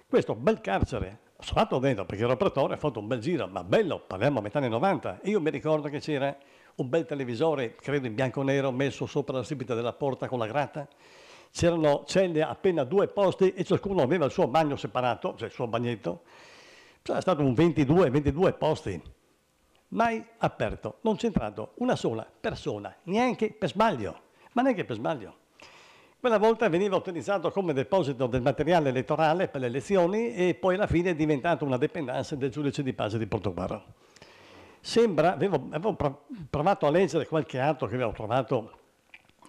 Questo bel carcere sono andato dentro perché ero pretore, ho fatto un bel giro, ma bello, parliamo a metà anni 90. E io mi ricordo che c'era un bel televisore, credo in bianco e nero, messo sopra la stipita della porta con la grata. C'erano celle appena due posti e ciascuno aveva il suo bagno separato, cioè il suo bagnetto. C'era stato un 22, 22 posti. Mai aperto, non c'è entrato una sola persona, neanche per sbaglio, ma neanche per sbaglio. Quella volta veniva utilizzato come deposito del materiale elettorale per le elezioni e poi alla fine è diventato una dependenza del giudice di pace di Portogallo. Sembra, avevo, avevo, provato a leggere qualche atto che avevo trovato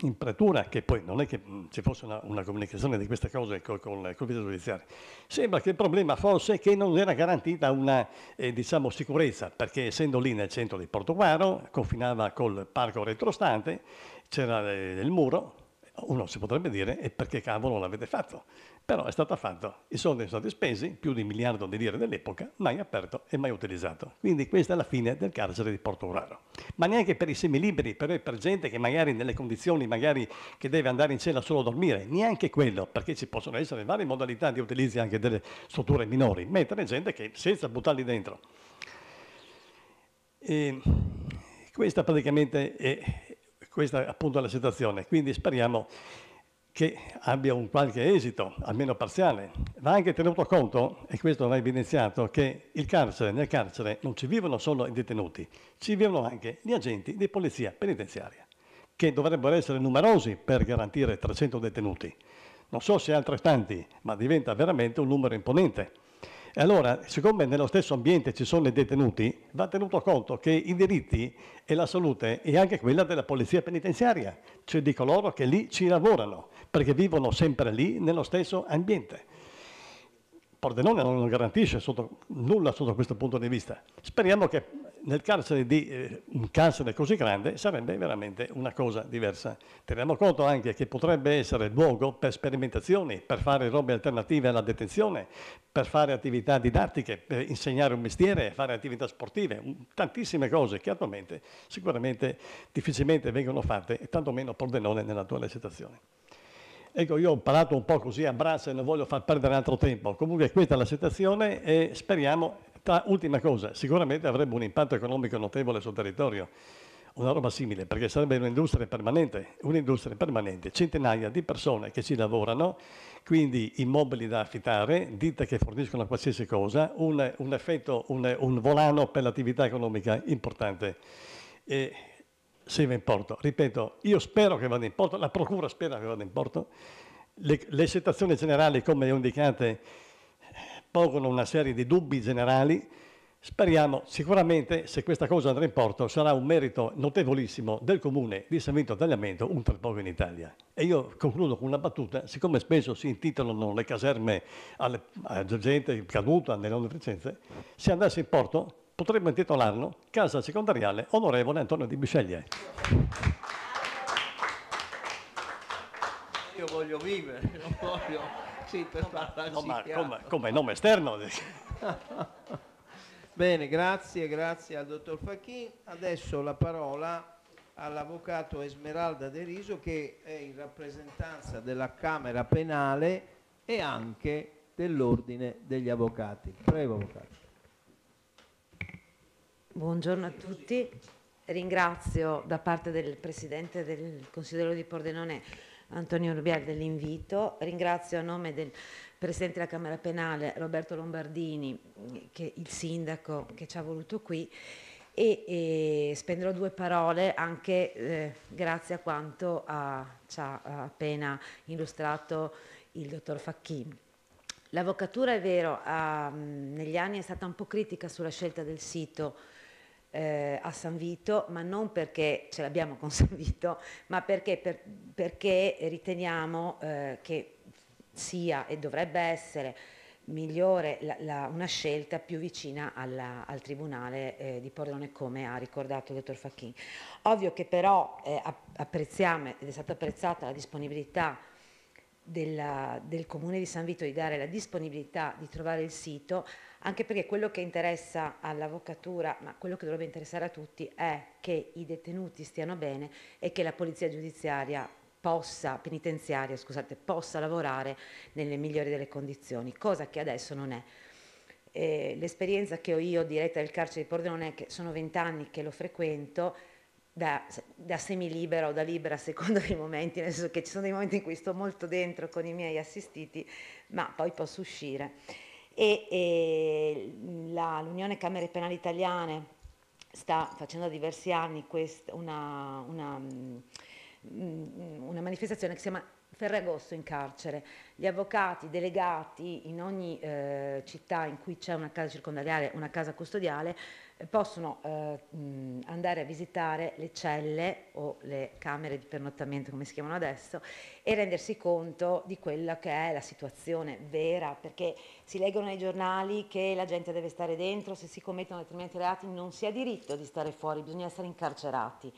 in pretura, che poi non è che ci fosse una, una comunicazione di queste cose con, con, con il giudiziario. Sembra che il problema fosse che non era garantita una eh, diciamo, sicurezza, perché essendo lì nel centro di Portogallo, confinava col parco retrostante, c'era eh, il muro, uno si potrebbe dire, e perché cavolo l'avete fatto? Però è stato fatto, i soldi sono stati spesi, più di un miliardo di lire dell'epoca, mai aperto e mai utilizzato. Quindi questa è la fine del carcere di Portogruaro. Ma neanche per i semiliberi, però per gente che magari nelle condizioni, magari che deve andare in cella solo a dormire, neanche quello, perché ci possono essere varie modalità di utilizzo anche delle strutture minori, mentre gente che senza buttarli dentro. E questa praticamente è questa appunto la situazione, quindi speriamo che abbia un qualche esito, almeno parziale. Va anche tenuto conto, e questo va evidenziato, che carcere, nel carcere non ci vivono solo i detenuti, ci vivono anche gli agenti di polizia penitenziaria, che dovrebbero essere numerosi per garantire 300 detenuti. Non so se altrettanti, ma diventa veramente un numero imponente. E allora, siccome nello stesso ambiente ci sono i detenuti, va tenuto conto che i diritti e la salute è anche quella della polizia penitenziaria, cioè di coloro che lì ci lavorano perché vivono sempre lì nello stesso ambiente. Pordenone non garantisce sotto, nulla sotto questo punto di vista. Speriamo che nel carcere di eh, un carcere così grande sarebbe veramente una cosa diversa. Teniamo conto anche che potrebbe essere luogo per sperimentazioni, per fare robe alternative alla detenzione, per fare attività didattiche, per insegnare un mestiere, fare attività sportive, tantissime cose che attualmente sicuramente difficilmente vengono fatte e tantomeno Pordenone nell'attuale situazione. Ecco, io ho parlato un po' così a braccia e non voglio far perdere altro tempo. Comunque questa è la situazione e speriamo, tra, ultima cosa, sicuramente avrebbe un impatto economico notevole sul territorio, una roba simile, perché sarebbe un'industria permanente, un'industria permanente, centinaia di persone che ci lavorano, quindi immobili da affittare, ditte che forniscono qualsiasi cosa, un, un effetto, un, un volano per l'attività economica importante. E se va in porto. Ripeto, io spero che vada in porto, la Procura spera che vada in porto. Le, le situazioni generali, come ho indicate, pongono una serie di dubbi generali. Speriamo, sicuramente, se questa cosa andrà in porto, sarà un merito notevolissimo del comune di San Vito Tagliamento, un per poco in Italia. E io concludo con una battuta, siccome spesso si intitolano le caserme alle, alla gente caduta nelle onnificenze, se andasse in porto potremmo intitolarlo Casa secondariale onorevole Antonio Di Bisceglie. Io voglio vivere, non voglio... Sì, per farla no, ma come, come nome esterno. Bene, grazie, grazie al dottor Fachin. Adesso la parola all'avvocato Esmeralda De Riso che è in rappresentanza della Camera Penale e anche dell'Ordine degli Avvocati. Prego, avvocato. Buongiorno a tutti, ringrazio da parte del Presidente del Consiglio di Pordenone Antonio Rubial dell'invito, ringrazio a nome del Presidente della Camera Penale Roberto Lombardini, che il Sindaco che ci ha voluto qui e, e spenderò due parole anche eh, grazie a quanto ha, ci ha appena illustrato il Dottor Facchini. L'avvocatura è vero, ha, negli anni è stata un po' critica sulla scelta del sito eh, a San Vito, ma non perché ce l'abbiamo con San Vito, ma perché, per, perché riteniamo eh, che sia e dovrebbe essere migliore la, la, una scelta più vicina alla, al Tribunale eh, di Pordenone come ha ricordato il dottor Facchin. Ovvio che però eh, apprezziamo ed è stata apprezzata la disponibilità della, del Comune di San Vito di dare la disponibilità di trovare il sito, anche perché quello che interessa all'avvocatura, ma quello che dovrebbe interessare a tutti, è che i detenuti stiano bene e che la polizia giudiziaria possa, penitenziaria, scusate, possa lavorare nelle migliori delle condizioni, cosa che adesso non è. L'esperienza che ho io diretta del carcere di Pordenone, che sono vent'anni che lo frequento, da, da semilibera o da libera a seconda dei momenti, nel senso che ci sono dei momenti in cui sto molto dentro con i miei assistiti, ma poi posso uscire e, e la, l'Unione Camere Penali Italiane sta facendo da diversi anni quest, una, una, mm, una manifestazione che si chiama Ferragosto in carcere. Gli avvocati delegati in ogni eh, città in cui c'è una casa circondariale, una casa custodiale, possono eh, andare a visitare le celle o le camere di pernottamento come si chiamano adesso e rendersi conto di quella che è la situazione vera perché si leggono nei giornali che la gente deve stare dentro se si commettono determinati reati non si ha diritto di stare fuori bisogna essere incarcerati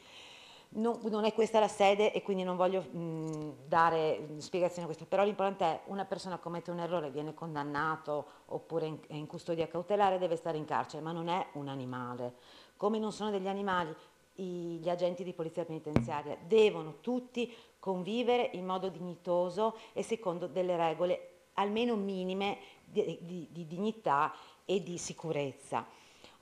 non, non, è questa la sede e quindi non voglio mh, dare spiegazioni a questo, però l'importante è una persona commette un errore, viene condannato oppure in, in custodia cautelare, deve stare in carcere, ma non è un animale. Come non sono degli animali, i, gli agenti di polizia penitenziaria devono tutti convivere in modo dignitoso e secondo delle regole almeno minime di, di, di dignità e di sicurezza.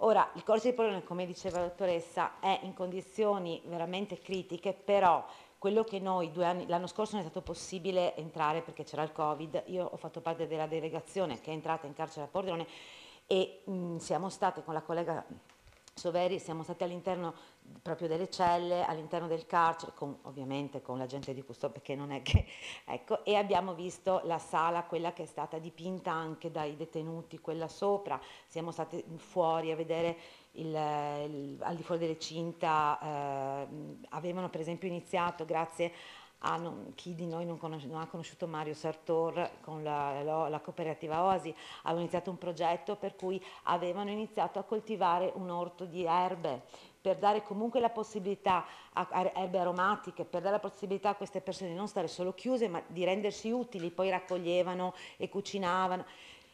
Ora, il corso di Polone, come diceva la dottoressa, è in condizioni veramente critiche, però quello che noi due anni, l'anno scorso non è stato possibile entrare perché c'era il Covid, io ho fatto parte della delegazione che è entrata in carcere a Pordenone e mh, siamo state con la collega Soveri, siamo stati all'interno proprio delle celle, all'interno del carcere, con, ovviamente con la gente di custodia, perché non è che... Ecco, e abbiamo visto la sala, quella che è stata dipinta anche dai detenuti, quella sopra, siamo stati fuori a vedere il, il, al di fuori delle cinta, eh, avevano per esempio iniziato, grazie Ah, non, chi di noi non, conosce, non, ha conosciuto Mario Sartor con la, la, la, cooperativa Oasi, avevano iniziato un progetto per cui avevano iniziato a coltivare un orto di erbe per dare comunque la possibilità a, a erbe aromatiche, per dare la possibilità a queste persone di non stare solo chiuse ma di rendersi utili, poi raccoglievano e cucinavano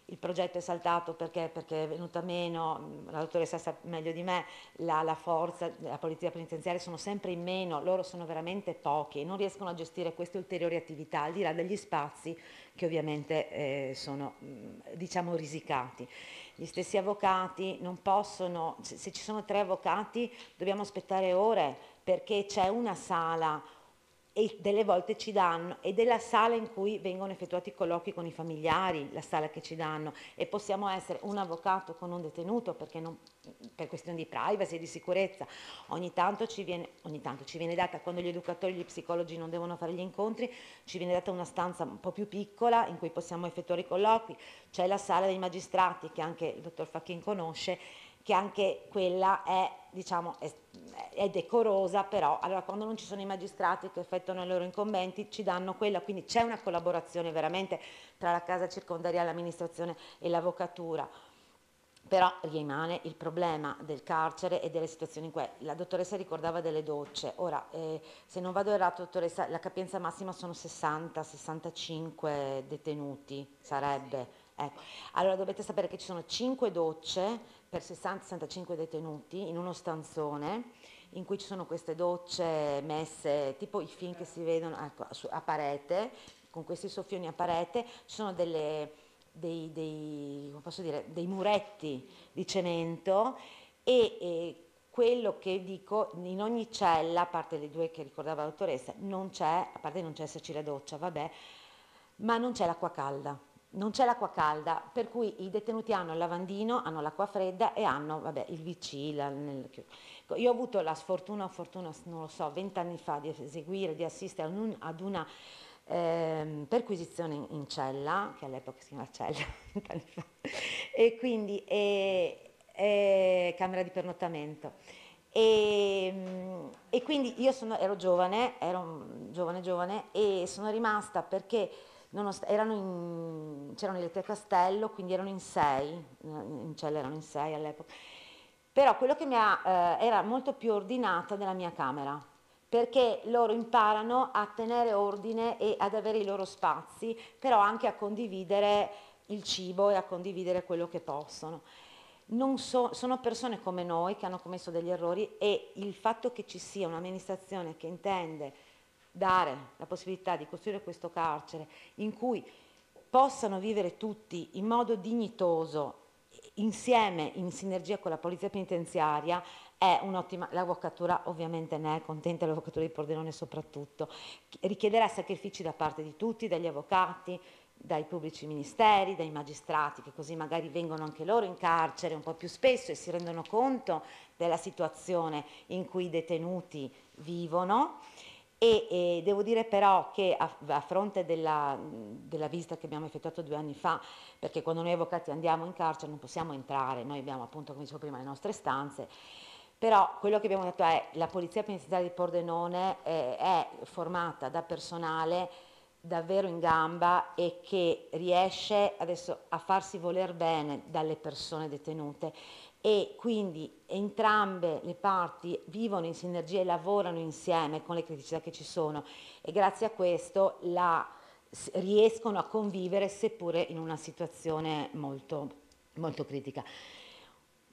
il progetto è saltato perché, perché, è venuta meno, la dottoressa sa meglio di me, la, la forza, la polizia penitenziaria sono sempre in meno, loro sono veramente pochi e non riescono a gestire queste ulteriori attività, al di là degli spazi che ovviamente eh, sono diciamo risicati. Gli stessi avvocati non possono, se, se ci sono tre avvocati dobbiamo aspettare ore perché c'è una sala e delle volte ci danno, ed è la sala in cui vengono effettuati i colloqui con i familiari, la sala che ci danno, e possiamo essere un avvocato con un detenuto non, per questioni di privacy e di sicurezza, ogni tanto, viene, ogni tanto ci viene data, quando gli educatori e gli psicologi non devono fare gli incontri, ci viene data una stanza un po' più piccola in cui possiamo effettuare i colloqui, c'è la sala dei magistrati che anche il dottor Facchin conosce, che anche quella è, diciamo, è, è, decorosa, però allora quando non ci sono i magistrati che effettuano i loro incombenti ci danno quella, quindi c'è una collaborazione veramente tra la casa circondariale, l'amministrazione e l'avvocatura. Però rimane il problema del carcere e delle situazioni in cui la dottoressa ricordava delle docce. Ora, eh, se non vado errato, dottoressa, la capienza massima sono 60-65 detenuti, sarebbe. Ecco. Allora dovete sapere che ci sono 5 docce per 60-65 detenuti in uno stanzone in cui ci sono queste docce messe, tipo i film che si vedono ecco, a parete, con questi soffioni a parete, ci sono delle, dei, dei, dire, dei, muretti di cemento e, e quello che dico, in ogni cella, a parte le due che ricordava la dottoressa, non c'è, a parte non c'è esserci la doccia, vabbè, ma non c'è l'acqua calda non c'è l'acqua calda, per cui i detenuti hanno il lavandino, hanno l'acqua fredda e hanno vabbè, il VC. La, nel... Io ho avuto la sfortuna, fortuna, non lo so, vent'anni fa di eseguire, di assistere ad, un, ad una eh, perquisizione in, cella, che all'epoca si chiamava cella, vent'anni fa, e quindi è, è camera di pernottamento. E, e quindi io sono, ero giovane, ero giovane giovane e sono rimasta perché in, c'erano le tre castello, quindi erano in sei, in cella erano in sei all'epoca, però quello che mi ha, eh, era molto più ordinata della mia camera, perché loro imparano a tenere ordine e ad avere i loro spazi, però anche a condividere il cibo e a condividere quello che possono. So, sono persone come noi che hanno commesso degli errori e il fatto che ci sia un'amministrazione che intende dare la possibilità di costruire questo carcere in cui possano vivere tutti in modo dignitoso, insieme, in sinergia con la polizia penitenziaria, è un'ottima, l'avvocatura ovviamente ne è contenta, l'avvocatura di Pordenone soprattutto, richiederà sacrifici da parte di tutti, dagli avvocati, dai pubblici ministeri, dai magistrati, che così magari vengono anche loro in carcere un po' più spesso e si rendono conto della situazione in cui i detenuti vivono e, e, devo dire però che a, a fronte della, della, visita che abbiamo effettuato due anni fa, perché quando noi avvocati andiamo in carcere non possiamo entrare, noi abbiamo appunto, come dicevo prima, le nostre stanze, però quello che abbiamo detto è che la Polizia Penitenziaria di Pordenone eh, è formata da personale davvero in gamba e che riesce adesso a farsi voler bene dalle persone detenute e quindi entrambe le parti vivono in sinergia e lavorano insieme con le criticità che ci sono e grazie a questo la, riescono a convivere seppure in una situazione molto, molto critica.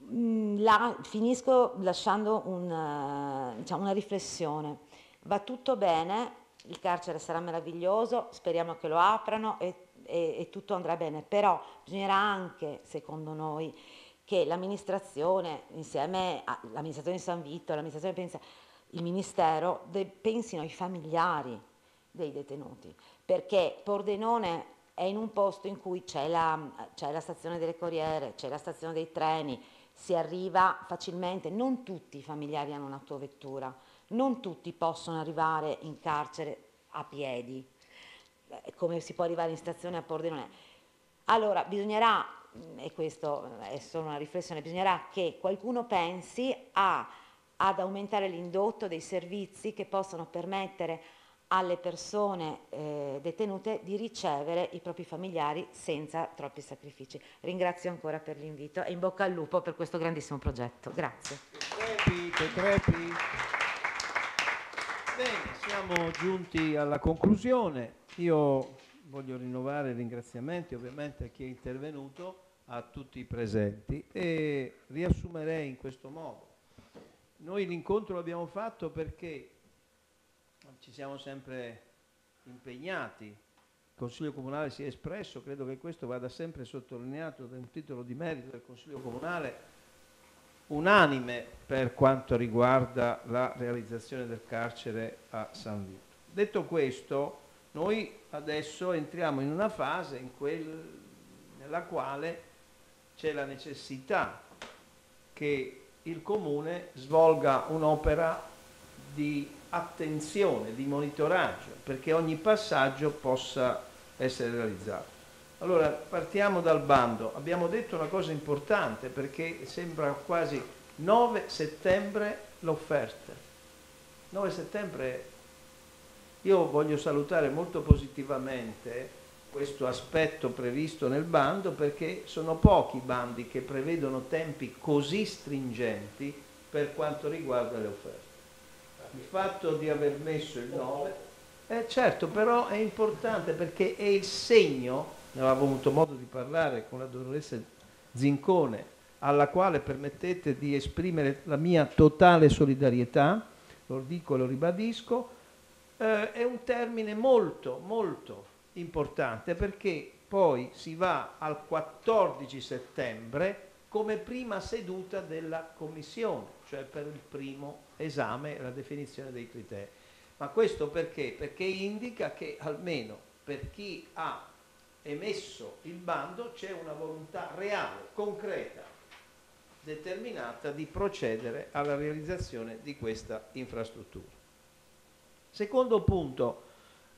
Mm, la, finisco lasciando un, diciamo, una riflessione. Va tutto bene, il carcere sarà meraviglioso, speriamo che lo aprano e, e, e tutto andrà bene, però bisognerà anche, secondo noi, che l'amministrazione, insieme all'amministrazione di San Vito, l'amministrazione pensa, il Ministero, de, pensino ai familiari dei detenuti, perché Pordenone è in un posto in cui c'è la, c'è la stazione delle corriere, c'è la stazione dei treni, si arriva facilmente, non tutti i familiari hanno un'autovettura, non tutti possono arrivare in carcere a piedi, come si può arrivare in stazione a Pordenone. Allora bisognerà e questo è solo una riflessione, bisognerà che qualcuno pensi a, ad aumentare l'indotto dei servizi che possono permettere alle persone eh, detenute di ricevere i propri familiari senza troppi sacrifici. Ringrazio ancora per l'invito e in bocca al lupo per questo grandissimo progetto. Grazie. Crepi, crepi. Bene, siamo giunti alla conclusione. Io voglio rinnovare i ringraziamenti ovviamente a chi è intervenuto, a tutti i presenti e riassumerei in questo modo. Noi l'incontro l'abbiamo fatto perché ci siamo sempre impegnati, il Consiglio Comunale si è espresso, credo che questo vada sempre sottolineato da un titolo di merito del Consiglio Comunale unanime per quanto riguarda la realizzazione del carcere a San Vito. Detto questo, noi adesso entriamo in una fase in quel, nella quale c'è la necessità che il Comune svolga un'opera di attenzione, di monitoraggio, perché ogni passaggio possa essere realizzato. Allora, partiamo dal bando. Abbiamo detto una cosa importante perché sembra quasi 9 settembre l'offerta. 9 settembre io voglio salutare molto positivamente questo aspetto previsto nel bando perché sono pochi i bandi che prevedono tempi così stringenti per quanto riguarda le offerte. Il fatto di aver messo il 9, eh, certo, però è importante perché è il segno, ne avevo avuto modo di parlare con la dottoressa Zincone, alla quale permettete di esprimere la mia totale solidarietà, lo dico e lo ribadisco, eh, è un termine molto, molto importante perché poi si va al 14 settembre come prima seduta della commissione, cioè per il primo esame e la definizione dei criteri. Ma questo perché? Perché indica che almeno per chi ha emesso il bando c'è una volontà reale, concreta, determinata di procedere alla realizzazione di questa infrastruttura. Secondo punto,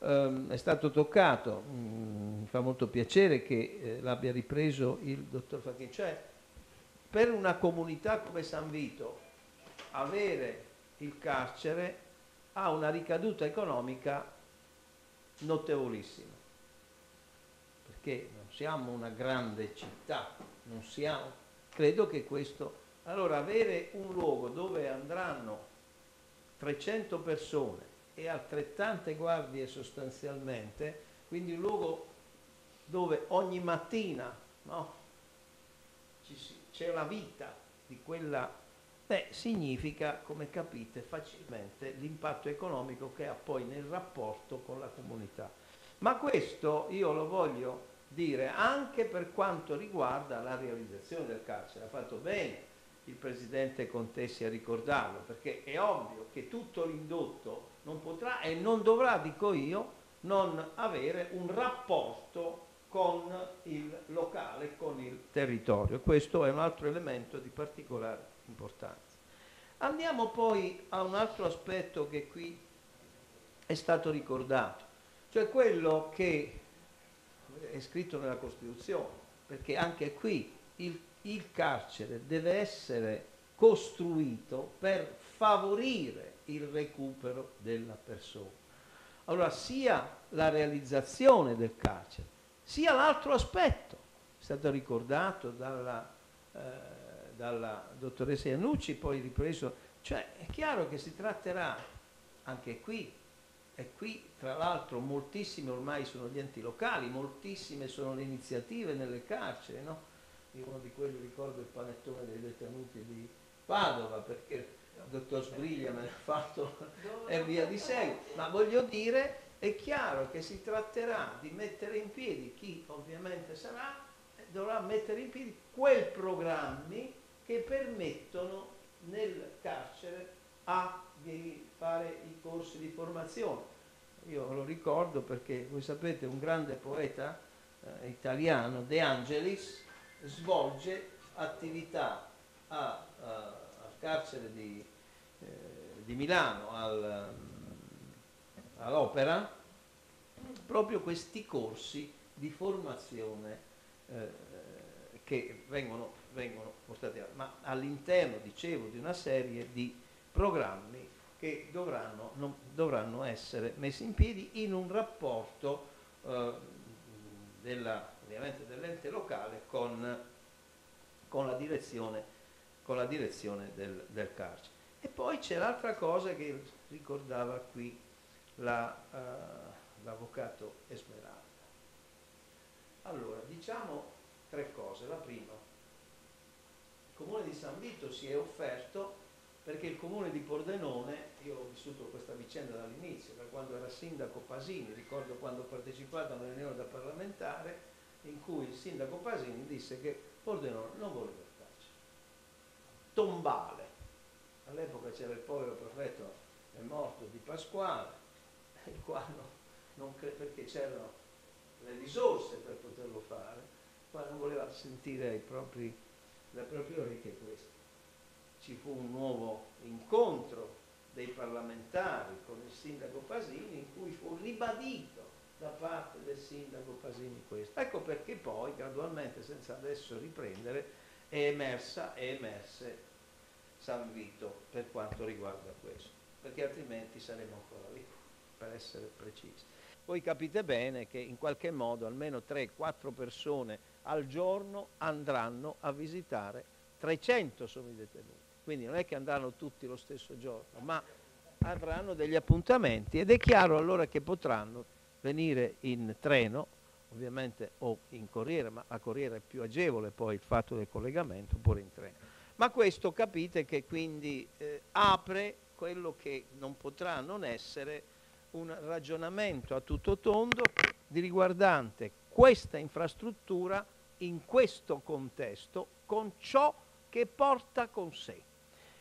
ehm, è stato toccato, mm, mi fa molto piacere che eh, l'abbia ripreso il dottor Facchini, cioè per una comunità come San Vito avere il carcere ha una ricaduta economica notevolissima, perché non siamo una grande città, non siamo, credo che questo, allora avere un luogo dove andranno 300 persone e altrettante guardie sostanzialmente, quindi un luogo dove ogni mattina no, c'è la vita di quella, beh, significa, come capite facilmente, l'impatto economico che ha poi nel rapporto con la comunità. Ma questo io lo voglio dire anche per quanto riguarda la realizzazione del carcere. Ha fatto bene il Presidente Contessi a ricordarlo, perché è ovvio che tutto l'indotto non potrà e non dovrà, dico io, non avere un rapporto con il locale, con il territorio. Questo è un altro elemento di particolare importanza. Andiamo poi a un altro aspetto che qui è stato ricordato, cioè quello che è scritto nella Costituzione, perché anche qui il, il carcere deve essere costruito per favorire il recupero della persona. Allora sia la realizzazione del carcere, sia l'altro aspetto, è stato ricordato dalla, eh, dalla dottoressa Iannucci, poi ripreso, cioè è chiaro che si tratterà anche qui, e qui tra l'altro moltissime ormai sono gli enti locali, moltissime sono le iniziative nelle carceri, no? Io uno di quelli ricordo il panettone dei detenuti di Padova, perché il dottor Sbriglia me l'ha fatto e via di seguito, ma voglio dire è chiaro che si tratterà di mettere in piedi, chi ovviamente sarà, dovrà mettere in piedi quei programmi che permettono nel carcere a di fare i corsi di formazione. Io lo ricordo perché voi sapete un grande poeta eh, italiano, De Angelis, svolge attività a, al carcere di, eh, di Milano, al, all'opera, proprio questi corsi di formazione eh, che vengono, vengono portati avanti, ma all'interno, dicevo, di una serie di programmi che dovranno, non, dovranno essere messi in piedi in un rapporto eh, della, ovviamente dell'ente locale con, con, la direzione, con la direzione del, del carcere. E poi c'è l'altra cosa che ricordava qui la, uh, l'avvocato Esmeralda. Allora, diciamo tre cose. La prima, il comune di San Vito si è offerto perché il comune di Pordenone, io ho vissuto questa vicenda dall'inizio, da quando era sindaco Pasini, ricordo quando ho partecipato a una riunione da parlamentare in cui il sindaco Pasini disse che Pordenone non voleva. Tombale. All'epoca c'era il povero prefetto, è morto di Pasquale, il quale non cre- perché c'erano le risorse per poterlo fare, ma non voleva sentire propri, le proprie orecchie questo ci fu un nuovo incontro dei parlamentari con il sindaco Pasini in cui fu ribadito da parte del sindaco Pasini questo. Ecco perché poi gradualmente, senza adesso riprendere, è emersa e emerse San Vito per quanto riguarda questo, perché altrimenti saremo ancora lì, per essere precisi. Voi capite bene che in qualche modo almeno 3-4 persone al giorno andranno a visitare, 300 sono i detenuti quindi non è che andranno tutti lo stesso giorno, ma avranno degli appuntamenti ed è chiaro allora che potranno venire in treno, ovviamente o in corriere, ma la corriera è più agevole poi il fatto del collegamento, oppure in treno. Ma questo capite che quindi eh, apre quello che non potrà non essere un ragionamento a tutto tondo di riguardante questa infrastruttura in questo contesto con ciò che porta con sé.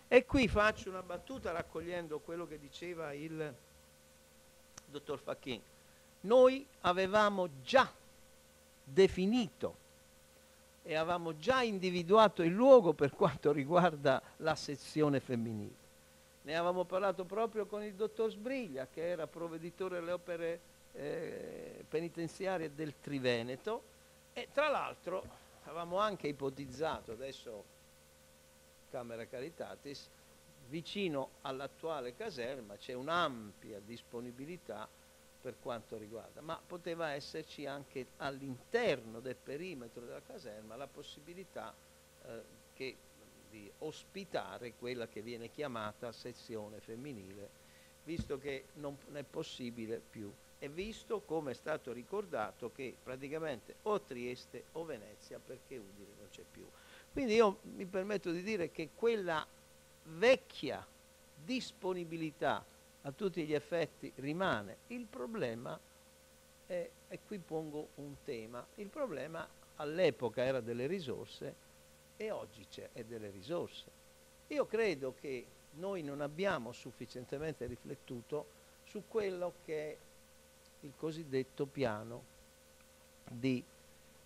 E qui faccio una battuta raccogliendo quello che diceva il dottor Facchin. Noi avevamo già definito e avevamo già individuato il luogo per quanto riguarda la sezione femminile. Ne avevamo parlato proprio con il dottor Sbriglia, che era provveditore delle opere eh, penitenziarie del Triveneto, e tra l'altro avevamo anche ipotizzato, adesso Camera Caritatis, vicino all'attuale caserma c'è un'ampia disponibilità per quanto riguarda, ma poteva esserci anche all'interno del perimetro della caserma la possibilità eh, che, di ospitare quella che viene chiamata sezione femminile, visto che non è possibile più e visto come è stato ricordato che praticamente o Trieste o Venezia perché Udine non c'è più. Quindi io mi permetto di dire che quella vecchia disponibilità a tutti gli effetti rimane. Il problema, è, e qui pongo un tema, il problema all'epoca era delle risorse e oggi c'è delle risorse. Io credo che noi non abbiamo sufficientemente riflettuto su quello che è il cosiddetto piano di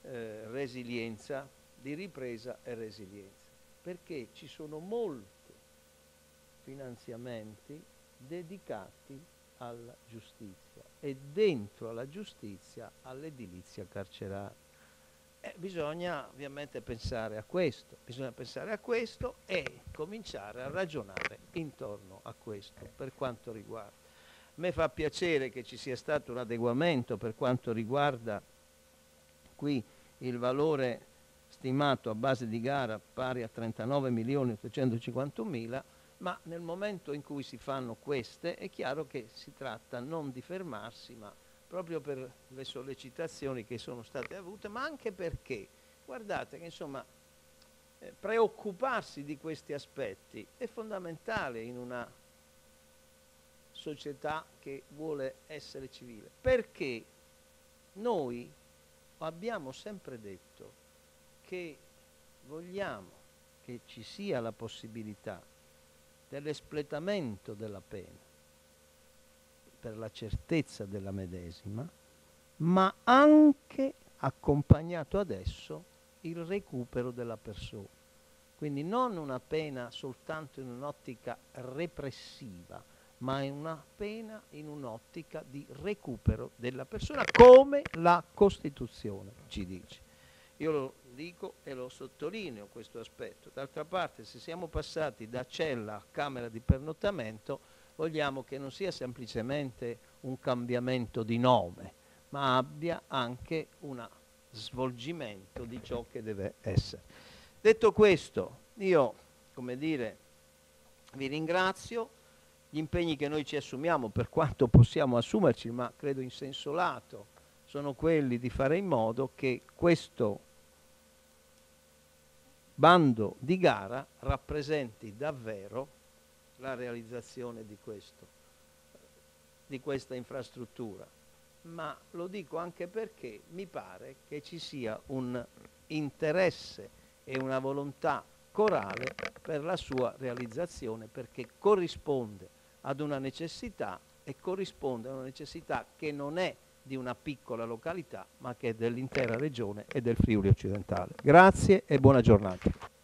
eh, resilienza di ripresa e resilienza, perché ci sono molti finanziamenti dedicati alla giustizia e dentro alla giustizia all'edilizia carceraria. Eh, bisogna ovviamente pensare a questo, bisogna pensare a questo e cominciare a ragionare intorno a questo per quanto riguarda. me fa piacere che ci sia stato un adeguamento per quanto riguarda qui il valore stimato a base di gara pari a 39 milioni 851 mila, ma nel momento in cui si fanno queste è chiaro che si tratta non di fermarsi, ma proprio per le sollecitazioni che sono state avute, ma anche perché, guardate che insomma, eh, preoccuparsi di questi aspetti è fondamentale in una società che vuole essere civile, perché noi abbiamo sempre detto che vogliamo che ci sia la possibilità dell'espletamento della pena per la certezza della medesima, ma anche accompagnato adesso il recupero della persona. Quindi non una pena soltanto in un'ottica repressiva, ma in una pena in un'ottica di recupero della persona, come la Costituzione ci dice. Io lo dico e lo sottolineo questo aspetto. D'altra parte, se siamo passati da cella a camera di pernottamento, vogliamo che non sia semplicemente un cambiamento di nome, ma abbia anche un svolgimento di ciò che deve essere. Detto questo, io, come dire, vi ringrazio, gli impegni che noi ci assumiamo, per quanto possiamo assumerci, ma credo in senso lato, sono quelli di fare in modo che questo bando di gara rappresenti davvero la realizzazione di, questo, di questa infrastruttura. Ma lo dico anche perché mi pare che ci sia un interesse e una volontà corale per la sua realizzazione perché corrisponde ad una necessità e corrisponde a una necessità che non è di una piccola località, ma che è dell'intera regione e del Friuli occidentale. Grazie e buona giornata.